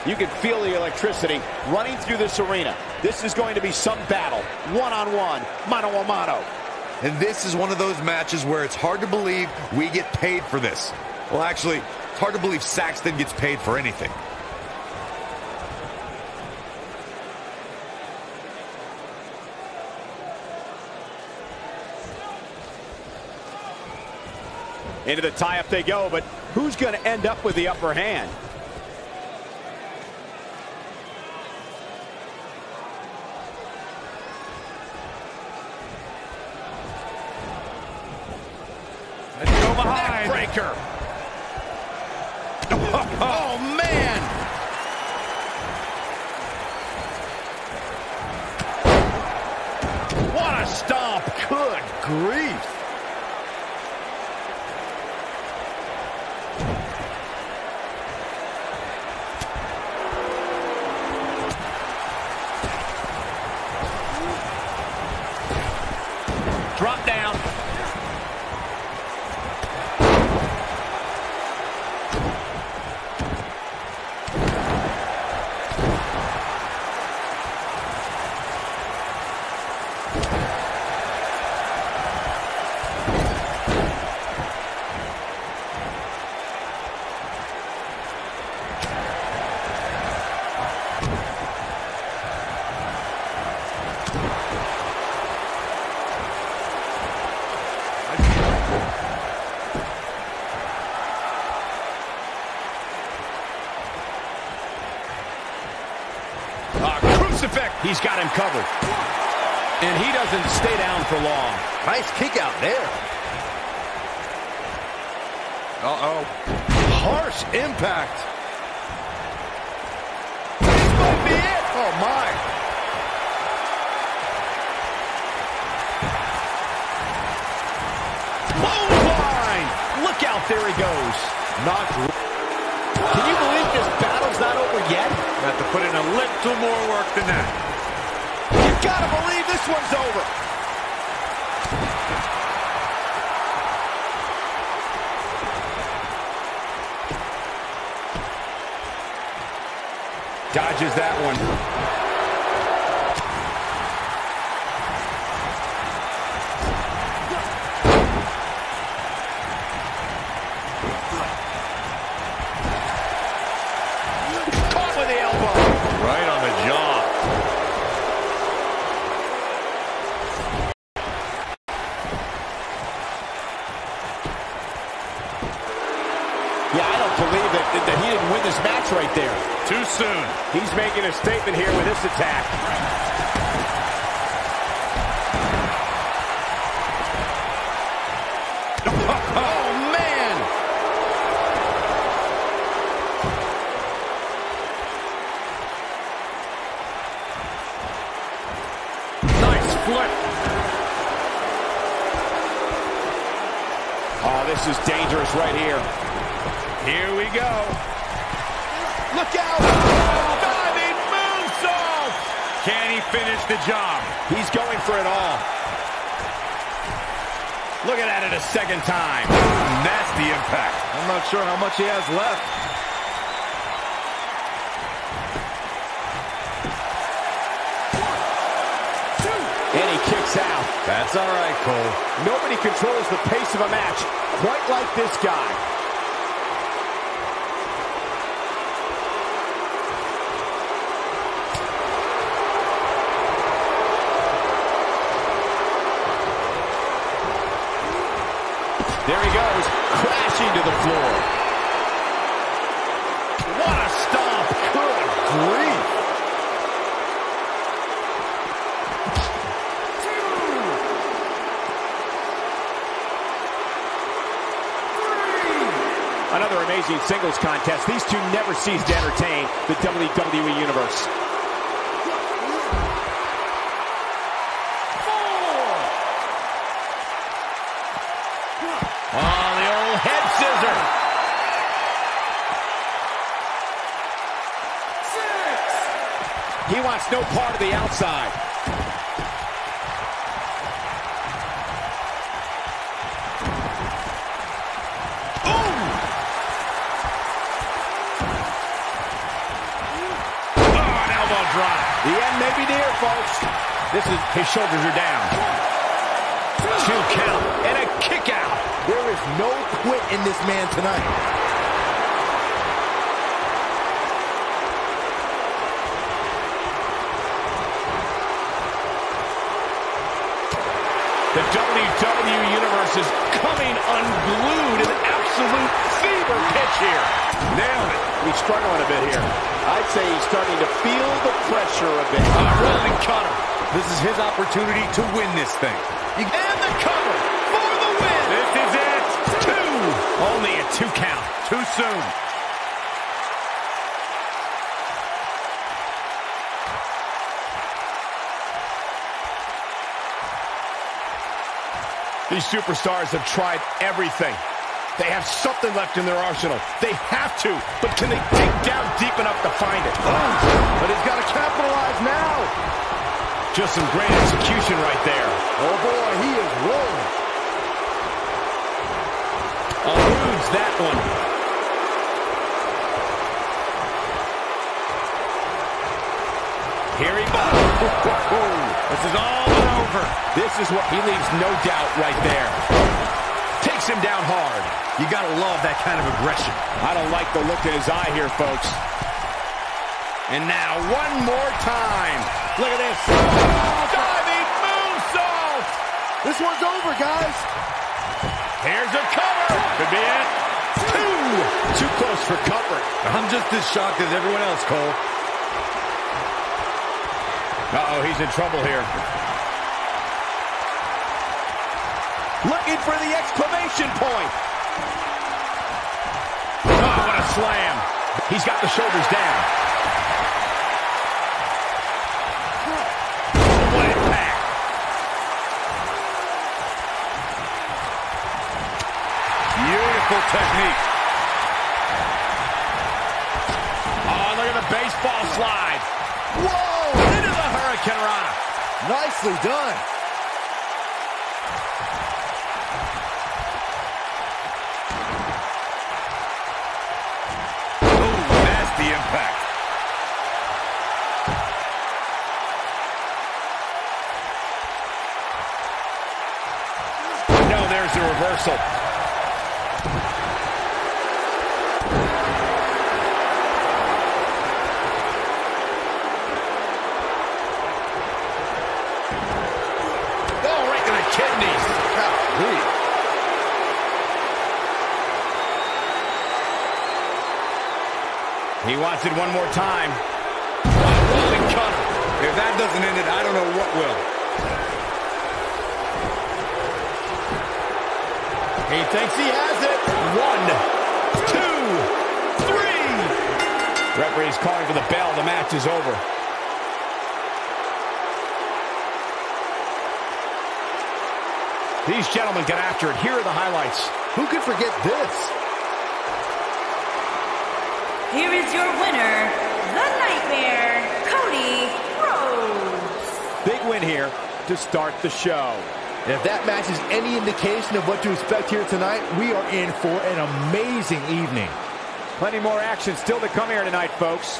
You can feel the electricity running through this arena. This is going to be some battle, one-on-one, mano-a-mano. And this is one of those matches where it's hard to believe we get paid for this. Well, actually, it's hard to believe Saxton gets paid for anything. Into the tie-up they go, but who's going to end up with the upper hand? Let's go Breaker. Oh, man. What a stomp. Good grief. He's got him covered. And he doesn't stay down for long. Nice kick out there. Uh-oh. Harsh impact. This might be it. Oh, my. Clothesline! Look out, there he goes. Knocked. Can you believe this battle's not over yet? Have to put in a little more work than that. Gotta believe this one's over. Dodges that one. Right here. Here we go. Look out! Diving moonsault. Can he finish the job? He's going for it all. Look at that a second time. Nasty impact. I'm not sure how much he has left. That's all right, Cole. Nobody controls the pace of a match quite like this guy. There he goes, crashing to the floor. What a stomp. Good grief. Amazing singles contest. These two never cease to entertain the WWE Universe. Oh, the old head scissor. He wants no part of the outside. This is his shoulders are down. Two count and a kick out. There is no quit in this man tonight. The WWE Universe is coming unglued. An absolute fever pitch here. Nailed it. He's struggling a bit here. I'd say he's starting to feel the pressure a bit. A rolling cutter. This is his opportunity to win this thing. And the cover for the win. This is it. Two. Only a two count. Too soon. These superstars have tried everything. They have something left in their arsenal. They have to, but can they dig down deep enough to find it? Oh, but he's got to capitalize now. Just some great execution right there. Oh, boy, he is rolling. Eludes that one. Here he goes. *laughs* This is all over. This is what he leaves no doubt right there. Takes him down hard. You gotta love that kind of aggression. I don't like the look in his eye here, folks. And now one more time. Look at this. Oh, diving moonsault. This one's over, guys. Here's a cover. Could be it. Two. Too close for comfort. I'm just as shocked as everyone else, Cole. Uh-oh, he's in trouble here. Looking for the exclamation point. Oh, what a slam. He's got the shoulders down. What impact. Beautiful technique. Oh, look at the baseball slide. Whoa! Into the Hurricanrana. Nicely done. Know what will. He thinks he has it. One, two, three. Referee's calling for the bell. The match is over. These gentlemen get after it. Here are the highlights. Who could forget this? Here is your winner, the Nightmare, Cody Rhodes. Big win here to start the show. And if that match is any indication of what to expect here tonight, we are in for an amazing evening. Plenty more action still to come here tonight, folks.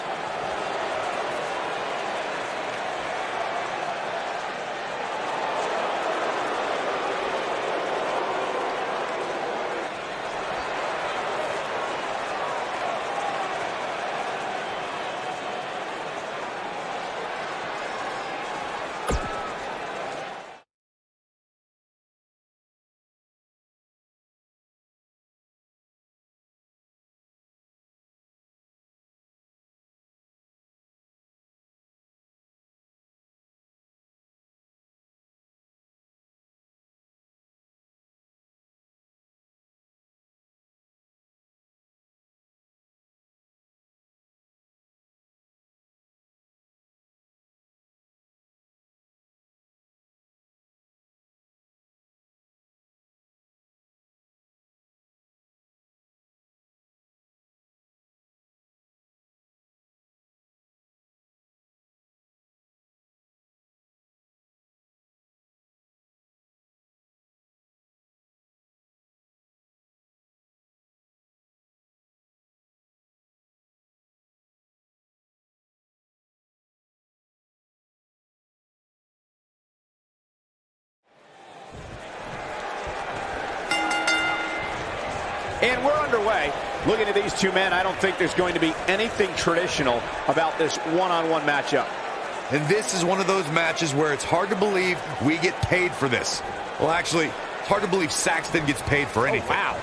And we're underway. Looking at these two men, I don't think there's going to be anything traditional about this one-on-one -on -one matchup. And this is one of those matches where it's hard to believe we get paid for this. Well, actually, it's hard to believe Saxton gets paid for anything. Oh,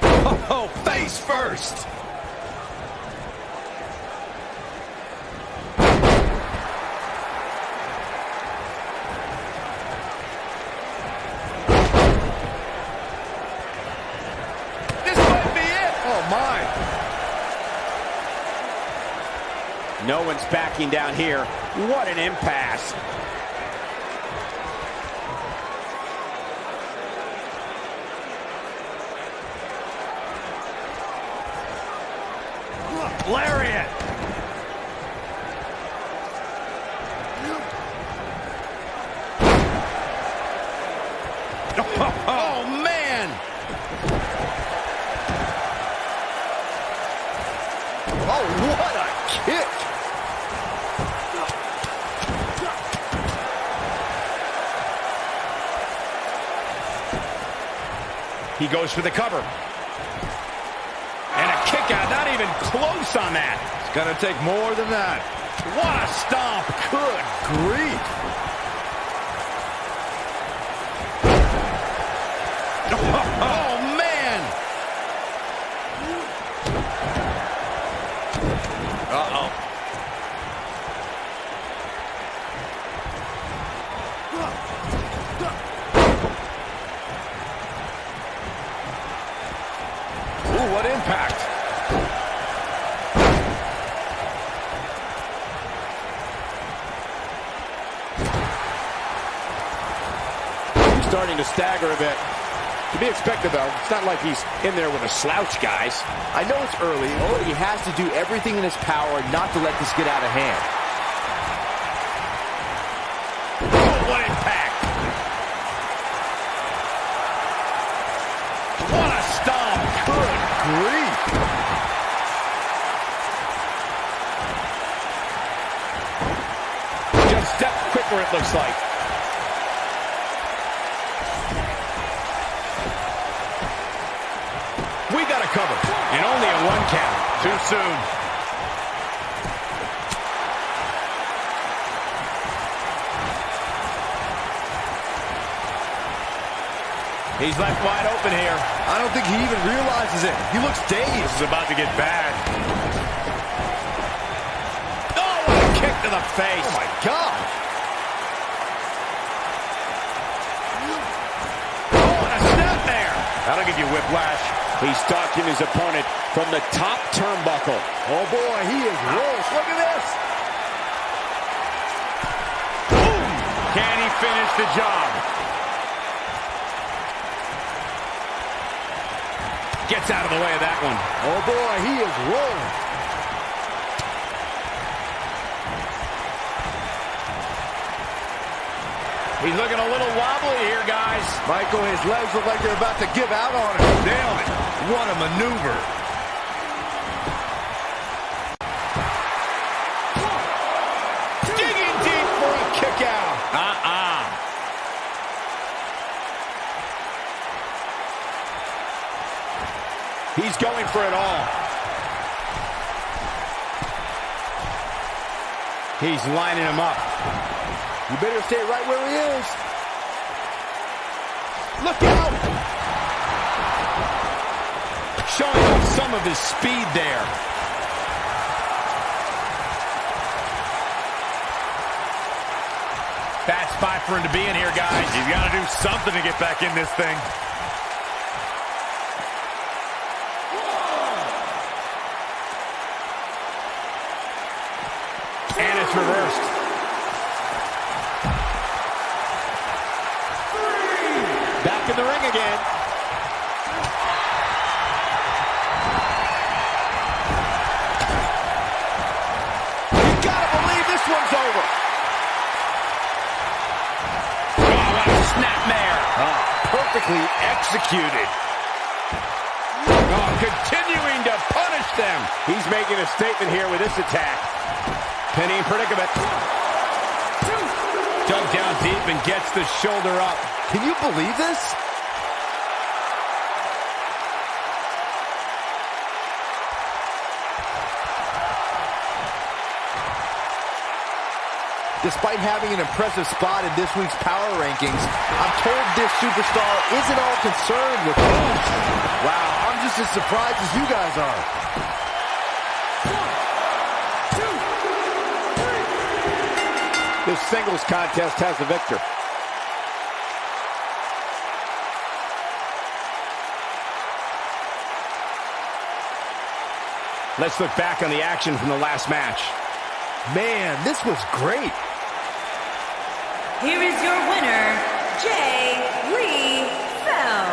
wow. *laughs* Oh, face first. No one's backing down here. What an impasse. Lariat. Oh, man. Oh, what a kick. Goes for the cover. And a kick out, not even close on that. It's going to take more than that. What a stomp. Good grief. Oh, man. Uh-oh. Ooh, what impact. He's to a bit. To be expected, though. It's not like he's in there with a slouch, guys. I know it's early, but he has to do everything in his power not to let this get out of hand. Oh, what impact. What a stomp. Good grief. Just step quicker, it looks like. Soon. He's left wide open here. I don't think he even realizes it. He looks dazed. This is about to get bad. Oh, what a kick to the face. Oh, my God. Oh, and a snap there. That'll give you whiplash. He's stalking his opponent from the top turnbuckle. Oh, boy, he is rolling. Look at this. Can he finish the job? Gets out of the way of that one. Oh, boy, he is rolling. He's looking a little wobbly here, guys. Michael, his legs look like they're about to give out on him. Damn it. What a maneuver. He's going for it all. He's lining him up. You better stay right where he is. Look out! Showing off some of his speed there. Bad spot for him to be in here, guys. He's got to do something to get back in this thing. It's. Back in the ring again. You gotta believe this one's over. Oh, what a snapmare. Ah, perfectly executed. Oh, continuing to punish them. He's making a statement here with this attack. Penny predicament. Dug down deep and gets the shoulder up. Can you believe this? Despite having an impressive spot in this week's power rankings, I'm told this superstar isn't all concerned with it. Wow, I'm just as surprised as you guys are. This singles contest has the victor. Let's look back on the action from the last match. Man, this was great. Here is your winner, Jay Lethal.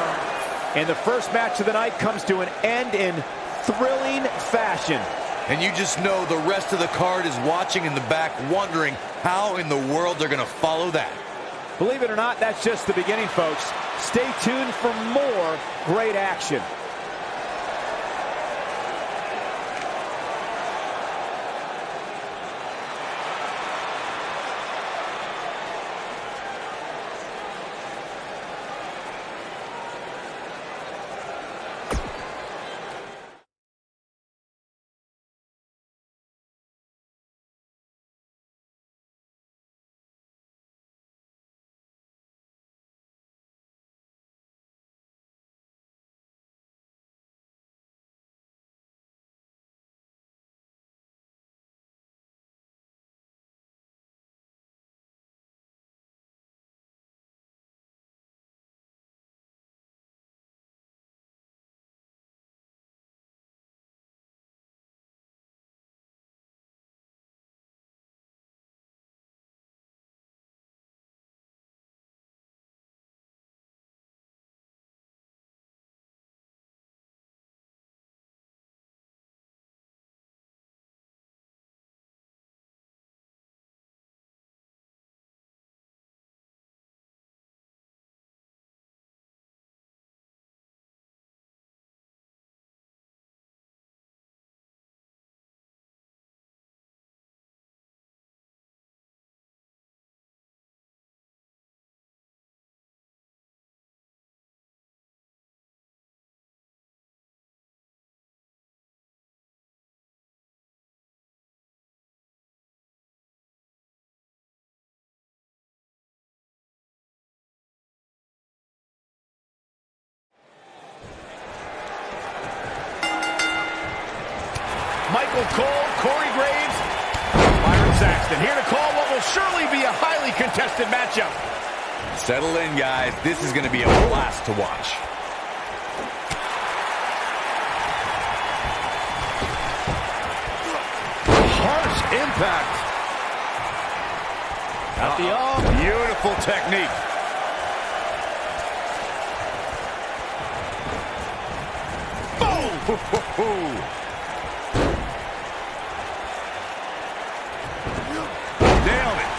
And the first match of the night comes to an end in thrilling fashion. And you just know the rest of the card is watching in the back, wondering how in the world they're going to follow that. Believe it or not, that's just the beginning, folks. Stay tuned for more great action. Michael Cole, Corey Graves, Byron Saxton here to call what will surely be a highly contested matchup. Settle in, guys. This is going to be a blast to watch. Harsh impact. Got the arm. Beautiful technique. Boom! *laughs* Nailed it.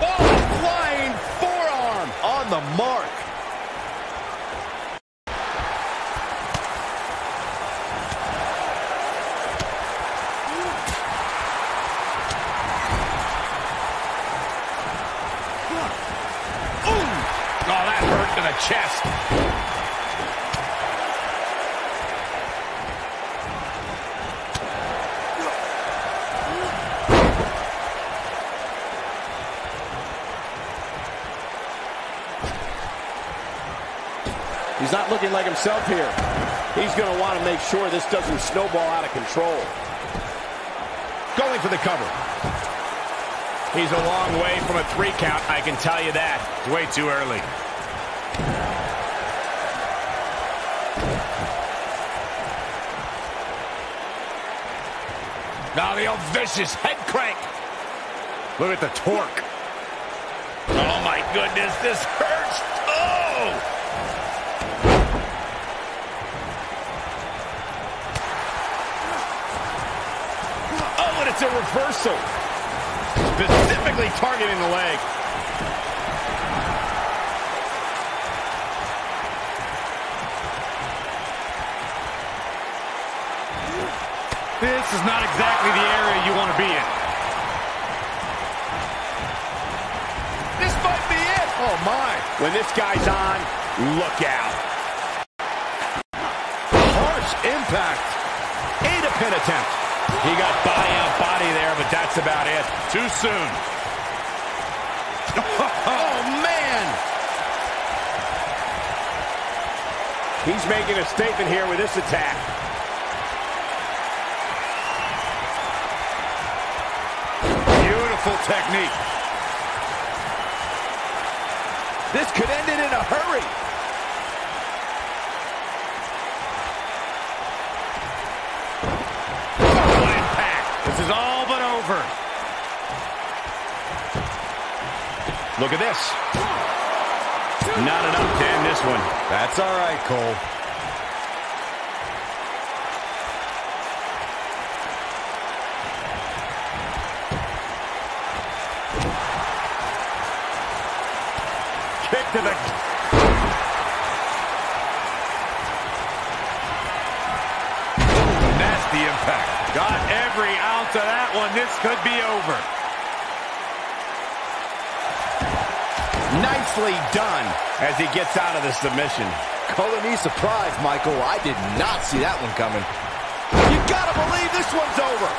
Oh, flying forearm. On the mark. Oh, that hurt to the chest. He's not like himself here. He's going to want to make sure this doesn't snowball out of control. Going for the cover. He's a long way from a three count, I can tell you that. It's way too early. Now the old vicious head crank. Look at the torque. Oh my goodness, this hurts. A reversal. Specifically targeting the leg. This is not exactly the area you want to be in. This might be it. Oh, my. When this guy's on, Look out. Harsh impact. Eight a pin attempt. He got body on body there, but that's about it. Too soon. *laughs* Oh, man! He's making a statement here with this attack. Beautiful technique. This could end it in a hurry. What impact. This is all but over. Look at this. Not enough to end this one. That's all right, Cole. Nicely done as he gets out of the submission. Color me surprised, Michael. I did not see that one coming. You gotta believe this one's over.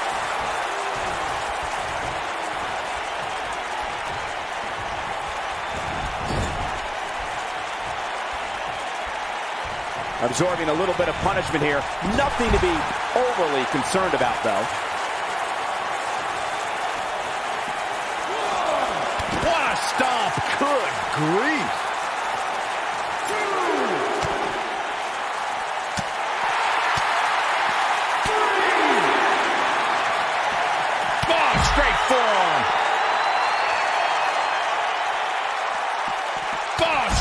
Absorbing a little bit of punishment here. Nothing to be overly concerned about, though. What a stomp. Good grief. Straight forearm.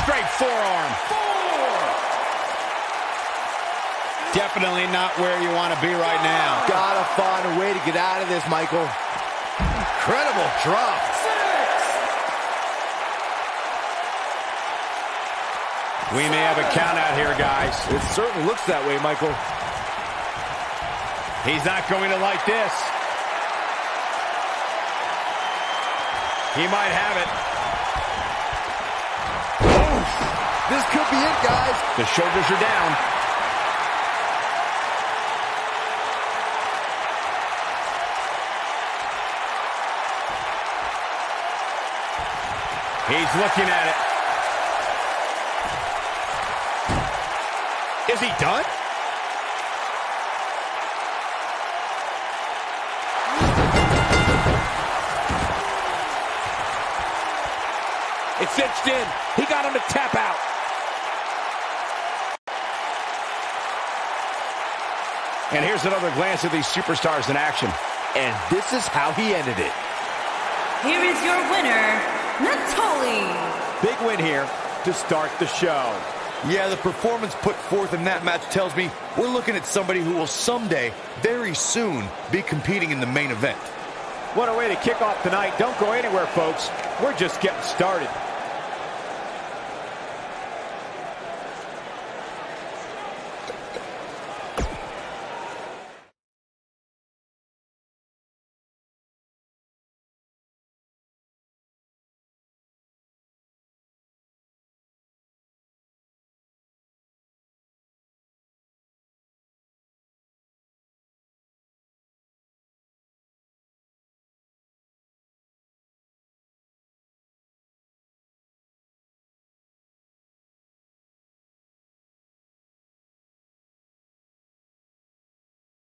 Straight forearm. Definitely not where you want to be right now. Gotta find a way to get out of this, Michael. Incredible drop. We may have a count out here, guys. It certainly looks that way, Michael. He's not going to like this. He might have it. This could be it, guys. The shoulders are down. He's looking at it. He done? It's cinched in. He got him to tap out. And here's another glance at these superstars in action. And this is how he ended it. Here is your winner, Natalya. Big win here to start the show. Yeah, the performance put forth in that match tells me we're looking at somebody who will someday, very soon, be competing in the main event. What a way to kick off tonight. Don't go anywhere, folks. We're just getting started.